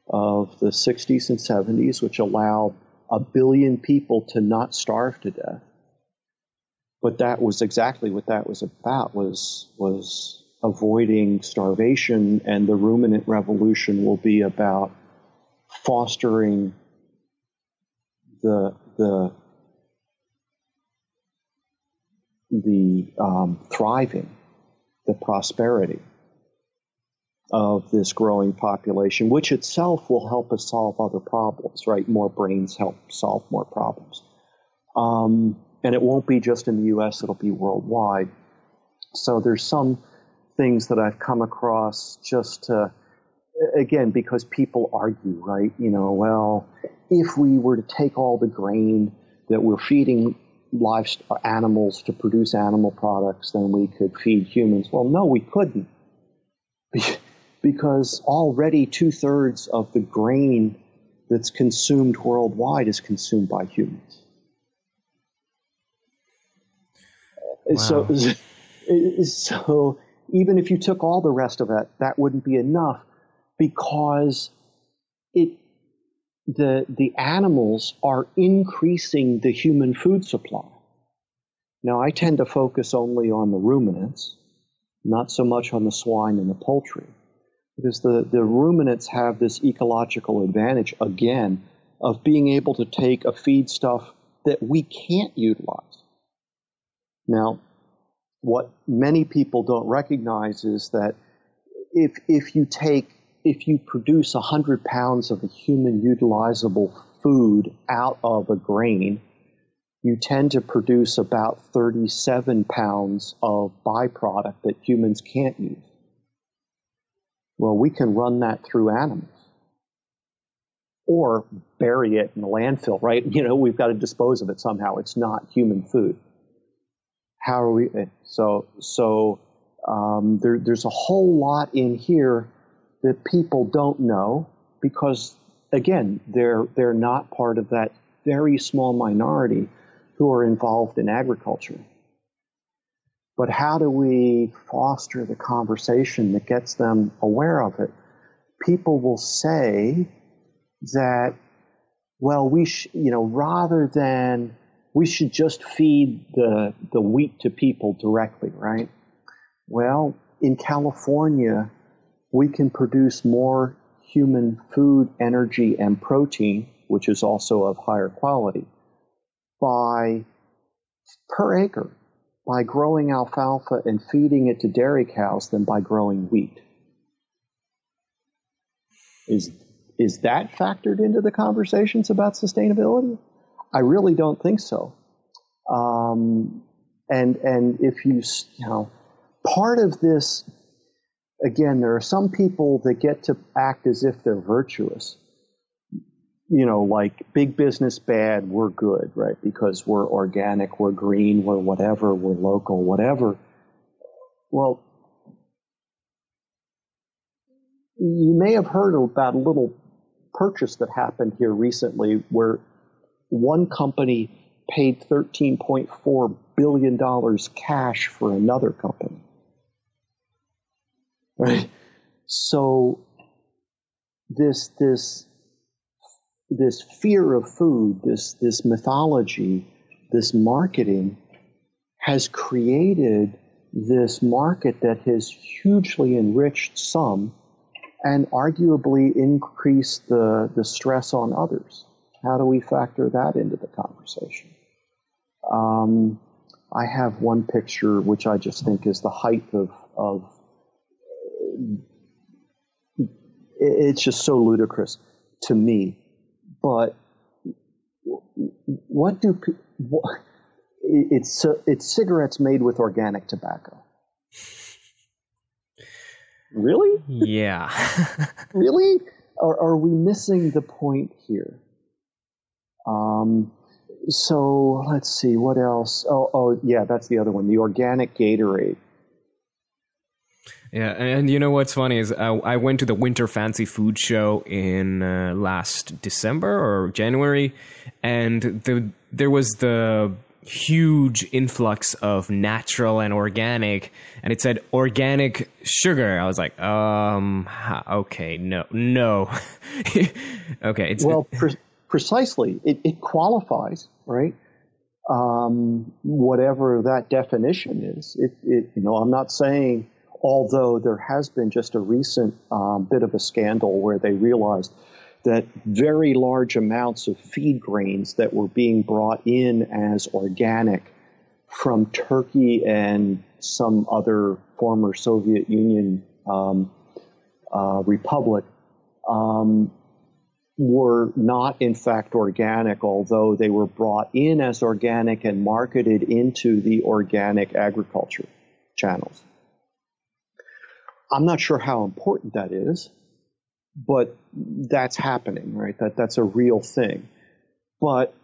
of the 60s and 70s, which allowed a billion people to not starve to death. But that was exactly what that was about was was avoiding starvation and the ruminant revolution will be about fostering the the the um, thriving, the prosperity of this growing population, which itself will help us solve other problems, right? More brains help solve more problems. Um, and it won't be just in the US, it'll be worldwide. So there's some things that I've come across just to, again, because people argue, right? You know, well, if we were to take all the grain that we're feeding livestock animals to produce animal products, then we could feed humans. Well, no, we couldn't. Because already two thirds of the grain that's consumed worldwide is consumed by humans. Wow. So, so even if you took all the rest of it, that wouldn't be enough because it the the animals are increasing the human food supply. Now I tend to focus only on the ruminants, not so much on the swine and the poultry. Because the, the ruminants have this ecological advantage again of being able to take a feed stuff that we can't utilize. Now, what many people don't recognize is that if, if you take, if you produce 100 pounds of a human utilizable food out of a grain, you tend to produce about 37 pounds of byproduct that humans can't use. Well, we can run that through animals or bury it in the landfill, right? You know, we've got to dispose of it somehow. It's not human food how are we? Eh, so so um, there, there's a whole lot in here that people don't know because again they're they're not part of that very small minority who are involved in agriculture. But how do we foster the conversation that gets them aware of it? People will say that, well, we, sh- you know, rather than we should just feed the, the wheat to people directly, right? Well, in California, we can produce more human food, energy, and protein, which is also of higher quality, by per acre by growing alfalfa and feeding it to dairy cows than by growing wheat. Is, is that factored into the conversations about sustainability? I really don't think so. Um, and and if you you know part of this again, there are some people that get to act as if they're virtuous. You know, like big business bad, we're good, right? Because we're organic, we're green, we're whatever, we're local, whatever. Well, you may have heard about a little purchase that happened here recently where one company paid $13.4 billion cash for another company. Right? So this this this fear of food, this this mythology, this marketing has created this market that has hugely enriched some and arguably increased the, the stress on others. How do we factor that into the conversation? Um, I have one picture which I just think is the height of, of it's just so ludicrous to me. But what do what, it's it's cigarettes made with organic tobacco? Really? Yeah. really? Are, are we missing the point here? Um, so let's see what else. Oh, oh, yeah, that's the other one. The organic Gatorade. Yeah, and you know what's funny is I, I went to the Winter Fancy Food Show in uh, last December or January, and the there was the huge influx of natural and organic and it said organic sugar. I was like um okay no no. Okay it's well pre- precisely. It, it qualifies right? Um, whatever that definition is. It, it you know i'm not saying although there has been just a recent um, bit of a scandal where they realized that very large amounts of feed grains that were being brought in as organic from Turkey and some other former Soviet Union um, uh, republic um, were not in fact organic, although they were brought in as organic and marketed into the organic agriculture channels. I'm not sure how important that is but that's happening, right? That that's a real thing. But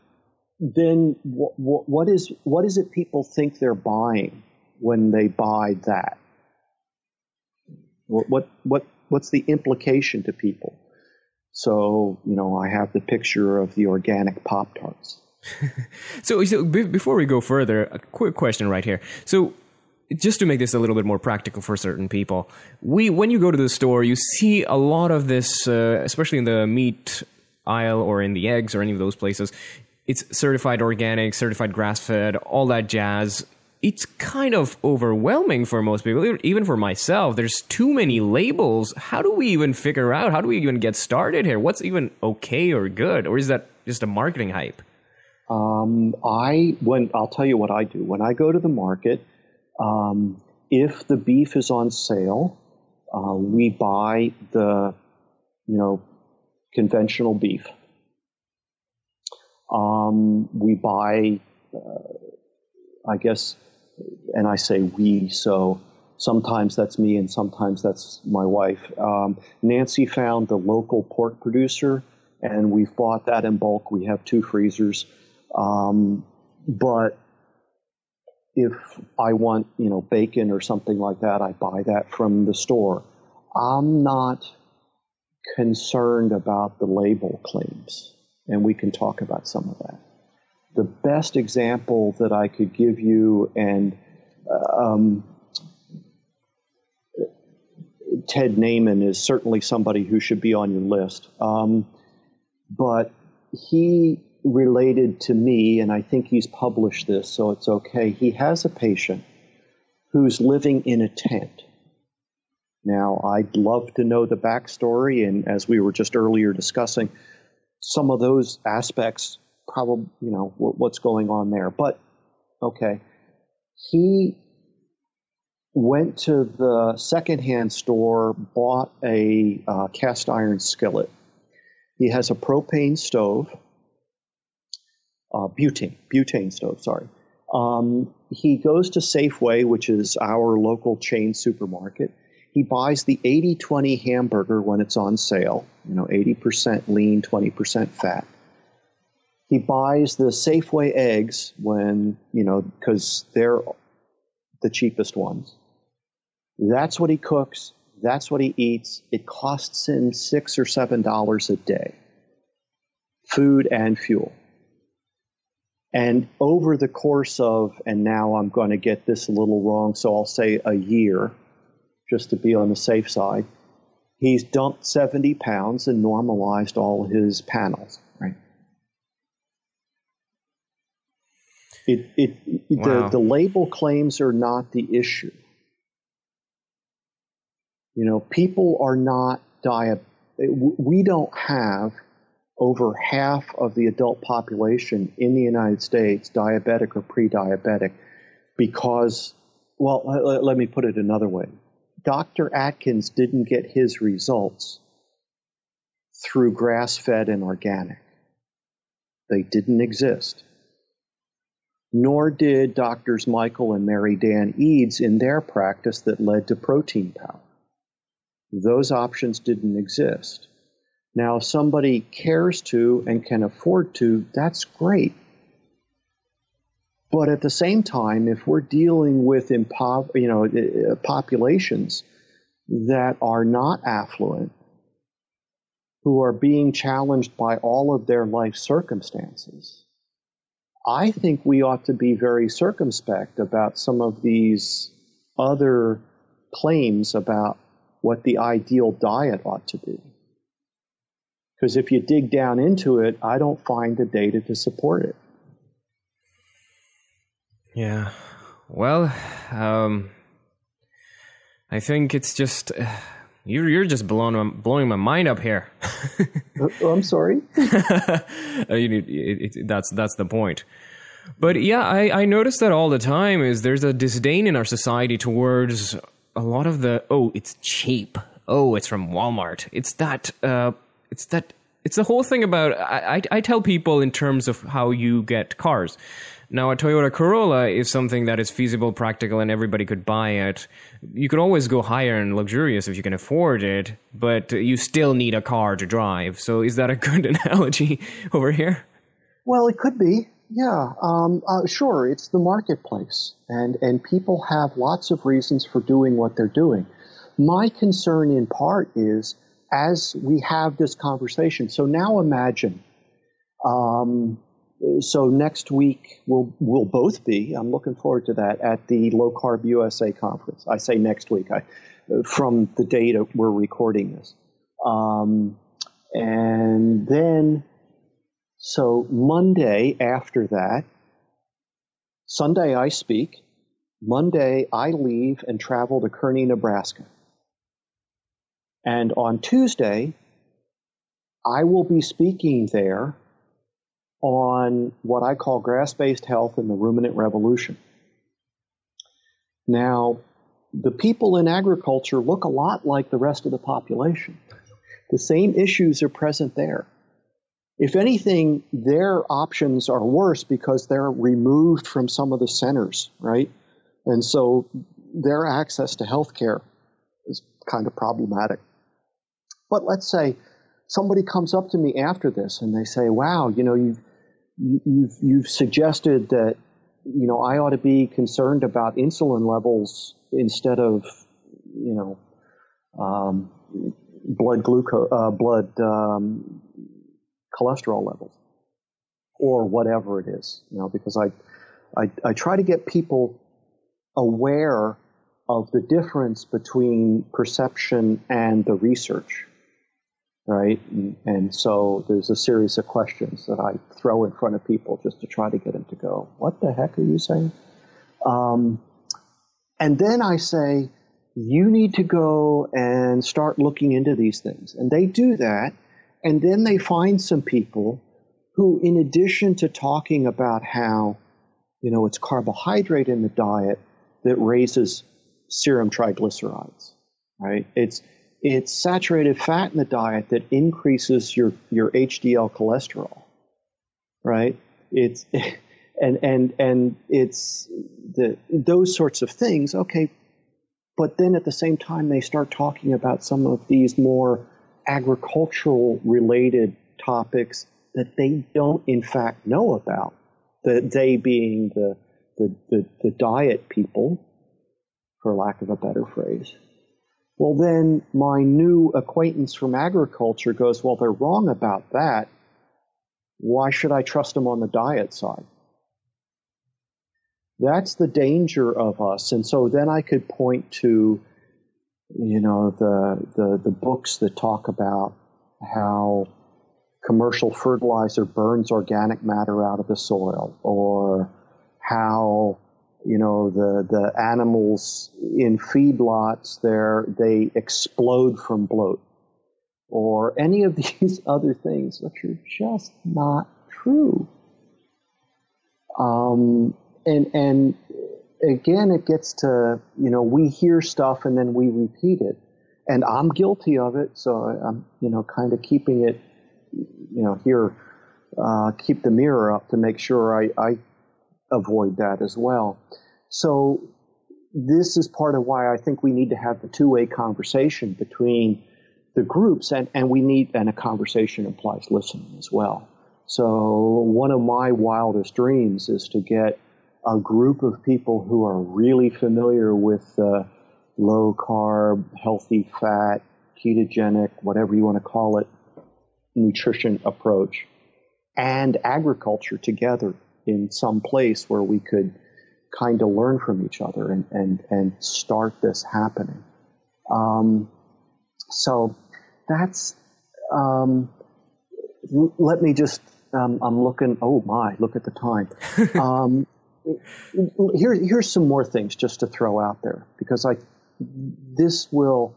then what, is what is it people think they're buying when they buy that? What what what what's the implication to people? So you know, I have the picture of the organic pop tarts. so, so before we go further, a quick question right here. So just to make this a little bit more practical for certain people, we when you go to the store, you see a lot of this, uh, especially in the meat aisle or in the eggs or any of those places. It's certified organic, certified grass fed, all that jazz. It's kind of overwhelming for most people, even for myself. There's too many labels. How do we even figure out? How do we even get started here? What's even okay or good, or is that just a marketing hype? Um, I when I'll tell you what I do when I go to the market. Um, if the beef is on sale, uh, we buy the, you know, conventional beef. Um, we buy, uh, I guess, and I say we, so sometimes that's me and sometimes that's my wife. Um, Nancy found the local pork producer, and we bought that in bulk. We have two freezers. Um, but if I want, you know, bacon or something like that, I buy that from the store. I'm not concerned about the label claims, and we can talk about some of that. The best example that I could give you, and um, Ted Naiman is certainly somebody who should be on your list, um, but he related to me, and I think he's published this, so it's okay. He has a patient who's living in a tent. Now, I'd love to know the backstory, and as we were just earlier discussing, some of those aspects, probably, you know, what's going on there. But, okay, he went to the secondhand store, bought a uh, cast iron skillet. He has a propane stove uh, butane, butane stove, sorry. Um, he goes to Safeway, which is our local chain supermarket. He buys the 80 20 hamburger when it's on sale, you know, 80% lean, 20% fat. He buys the Safeway eggs when, you know, because they're the cheapest ones. That's what he cooks. That's what he eats. It costs him six or seven dollars a day. Food and fuel. And over the course of, and now I'm going to get this a little wrong, so I'll say a year, just to be on the safe side, he's dumped 70 pounds and normalized all his panels, right? It, it, wow. the, the label claims are not the issue. You know, people are not diabetic. We don't have over half of the adult population in the United States diabetic or pre diabetic because, well, let, me put it another way. Dr. Atkins didn't get his results through grass fed and organic, they didn't exist. Nor did doctors Michael and Mary Dan Eades in their practice that led to Protein Power. Those options didn't exist. Now, if somebody cares to and can afford to, that's great. But at the same time, if we're dealing with impo- you know, populations that are not affluent, who are being challenged by all of their life circumstances, I think we ought to be very circumspect about some of these other claims about what the ideal diet ought to be. Because if you dig down into it, I don't find the data to support it. Yeah. Well, um, I think it's just uh, you're you're just blowing blowing my mind up here. oh, I'm sorry. uh, you need, it, it, that's that's the point. But yeah, I, I notice that all the time. Is there's a disdain in our society towards a lot of the oh, it's cheap. Oh, it's from Walmart. It's that. Uh, it's that. It's the whole thing about. I, I, I tell people in terms of how you get cars. Now, a Toyota Corolla is something that is feasible, practical, and everybody could buy it. You could always go higher and luxurious if you can afford it, but you still need a car to drive. So, is that a good analogy over here? Well, it could be. Yeah, um, uh, sure. It's the marketplace, and and people have lots of reasons for doing what they're doing. My concern, in part, is as we have this conversation. So now imagine. Um, so next week we'll we'll both be. I'm looking forward to that at the Low Carb USA conference. I say next week. I from the date we're recording this, um, and then so Monday after that, Sunday I speak. Monday I leave and travel to Kearney, Nebraska. And on Tuesday, I will be speaking there on what I call grass based health and the ruminant revolution. Now, the people in agriculture look a lot like the rest of the population. The same issues are present there. If anything, their options are worse because they're removed from some of the centers, right? And so their access to health care is kind of problematic. But let's say somebody comes up to me after this and they say, wow, you know, you've you've you've suggested that you know I ought to be concerned about insulin levels instead of you know um, blood glucose uh, blood um, cholesterol levels or whatever it is. You know because I, I I try to get people aware of the difference between perception and the research right? And, and, so there's a series of questions that I throw in front of people just to try to get them to go, What the heck are you saying? Um, and then I say, You need to go and start looking into these things. And they do that. And then they find some people who, in addition to talking about how, you know, it's carbohydrate in the diet that raises serum triglycerides, right? It's it's saturated fat in the diet that increases your, your HDL cholesterol, right? It's and and and it's the those sorts of things. Okay, but then at the same time they start talking about some of these more agricultural related topics that they don't in fact know about. The they being the the, the, the diet people, for lack of a better phrase. Well, then my new acquaintance from agriculture goes, Well, they're wrong about that. Why should I trust them on the diet side? That's the danger of us. And so then I could point to, you know, the, the, the books that talk about how commercial fertilizer burns organic matter out of the soil, or how you know the the animals in feedlots there they explode from bloat. Or any of these other things which are just not true. Um, and and again it gets to you know we hear stuff and then we repeat it. And i'm guilty of it so i'm you know kind of keeping it you know here uh, keep the mirror up to make sure I, I avoid that as well. So this is part of why I think we need to have the two-way conversation between the groups and, and we need and a conversation implies listening as well. So one of my wildest dreams is to get a group of people who are really familiar with uh, low carb, healthy fat, ketogenic, whatever you want to call it, nutrition approach, and agriculture together in some place where we could kind of learn from each other and, and, and start this happening. Um, so that's, um, l- let me just, um, I'm looking, oh my, look at the time. Um, here, here's some more things just to throw out there because I, this will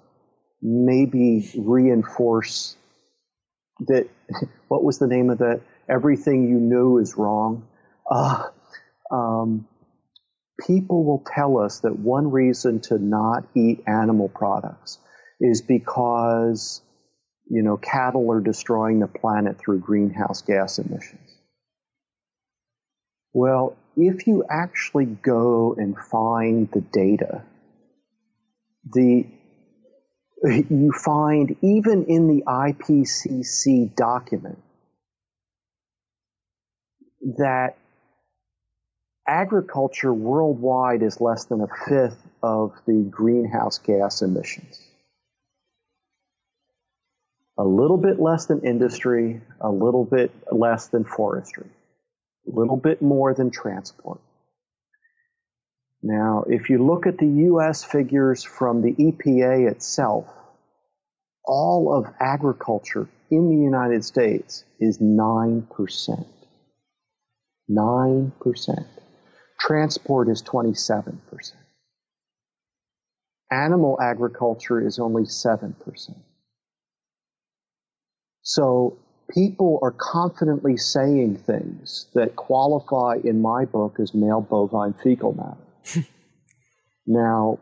maybe reinforce that, what was the name of that? Everything you knew is wrong. Uh, um, people will tell us that one reason to not eat animal products is because you know cattle are destroying the planet through greenhouse gas emissions. Well, if you actually go and find the data, the you find even in the IPCC document that agriculture worldwide is less than a fifth of the greenhouse gas emissions. A little bit less than industry, a little bit less than forestry, a little bit more than transport. Now, if you look at the US figures from the EPA itself, all of agriculture in the United States is 9%. 9%. Transport is 27%. Animal agriculture is only 7%. So people are confidently saying things that qualify in my book as male bovine fecal matter. now,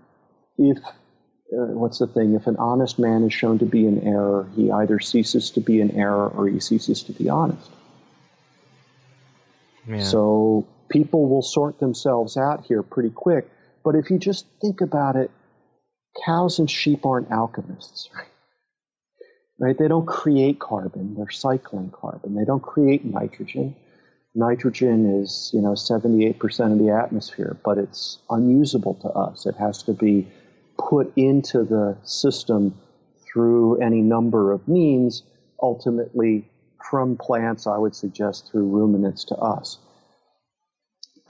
if uh, what's the thing? If an honest man is shown to be in error, he either ceases to be in error or he ceases to be honest. Yeah. So people will sort themselves out here pretty quick. But if you just think about it, cows and sheep aren't alchemists, right? Right? They don't create carbon; they're cycling carbon. They don't create nitrogen. Nitrogen is, you know, 78% of the atmosphere, but it's unusable to us. It has to be put into the system through any number of means, ultimately from plants, I would suggest through ruminants to us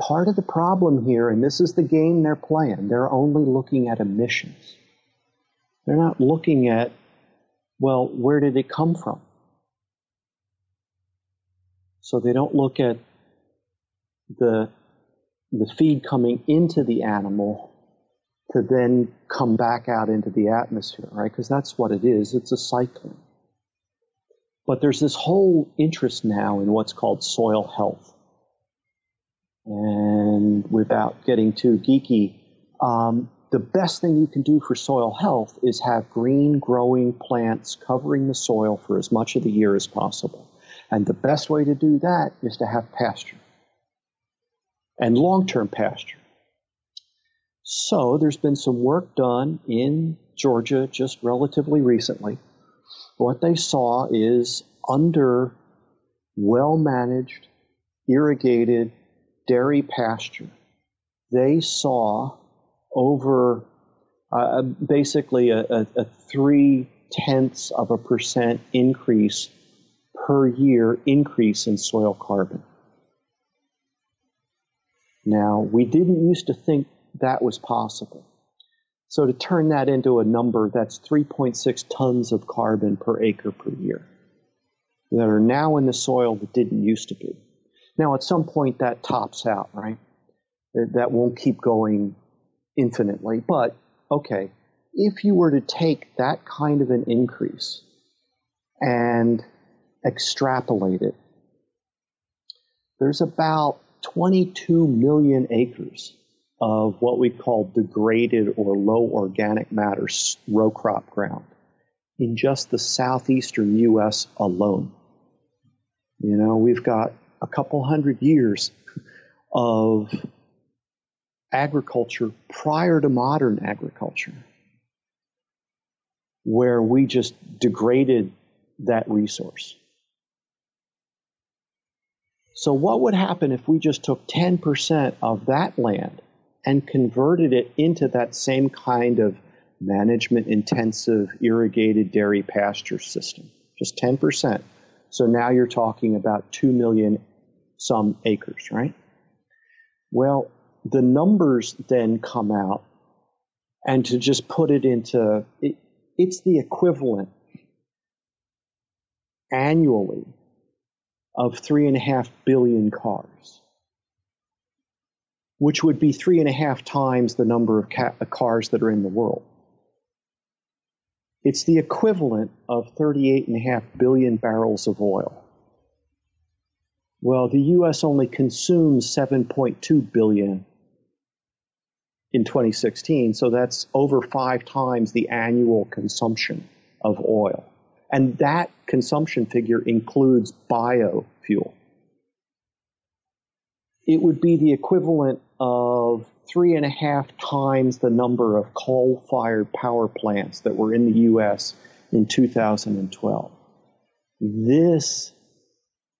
part of the problem here, and this is the game they're playing, they're only looking at emissions. They're not looking at, well, where did it come from? So they don't look at the, the feed coming into the animal to then come back out into the atmosphere, right? Because that's what it is. It's a cycling. But there's this whole interest now in what's called soil health. And without getting too geeky, um, the best thing you can do for soil health is have green growing plants covering the soil for as much of the year as possible. And the best way to do that is to have pasture and long term pasture. So there's been some work done in Georgia just relatively recently. What they saw is under well managed, irrigated, dairy pasture, they saw over uh, basically a, a, a three tenths of a percent increase per year increase in soil carbon. Now, we didn't used to think that was possible. So to turn that into a number, that's 3.6 tons of carbon per acre per year that are now in the soil that didn't used to be. Now, at some point, that tops out, right? That won't keep going infinitely. But, okay, if you were to take that kind of an increase and extrapolate it, there's about 22 million acres of what we call degraded or low organic matter row crop ground in just the southeastern U.S. alone. You know, we've got a couple hundred years of agriculture prior to modern agriculture where we just degraded that resource. So, what would happen if we just took 10% of that land and converted it into that same kind of management intensive irrigated dairy pasture system, just 10%. So now you're talking about 2 million some acres, right? Well, the numbers then come out, and to just put it into it, it's the equivalent annually of three and a half billion cars, which would be three and a half times the number of ca- cars that are in the world. It's the equivalent of 38.5 billion barrels of oil. Well, the US only consumes 7.2 billion in 2016, so that's over five times the annual consumption of oil. And that consumption figure includes biofuel. It would be the equivalent of three and a half times the number of coal fired power plants that were in the US in 2012. This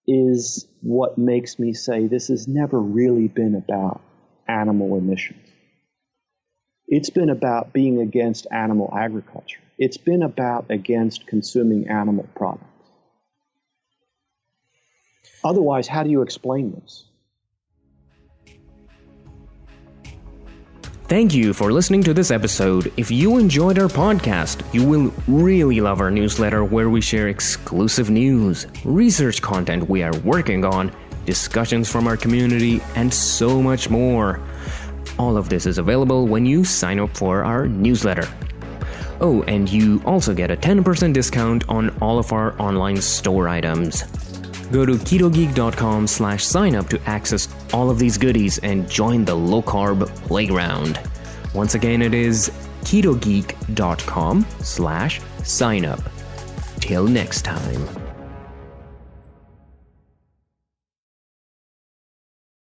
is what makes me say this has never really been about animal emissions. It's been about being against animal agriculture. It's been about against consuming animal products. Otherwise, how do you explain this? Thank you for listening to this episode. If you enjoyed our podcast, you will really love our newsletter where we share exclusive news, research content we are working on, discussions from our community, and so much more. All of this is available when you sign up for our newsletter. Oh, and you also get a 10% discount on all of our online store items. Go to ketogeek.com slash sign up to access all of these goodies and join the low carb playground. Once again, it is ketogeek.com slash sign up. Till next time.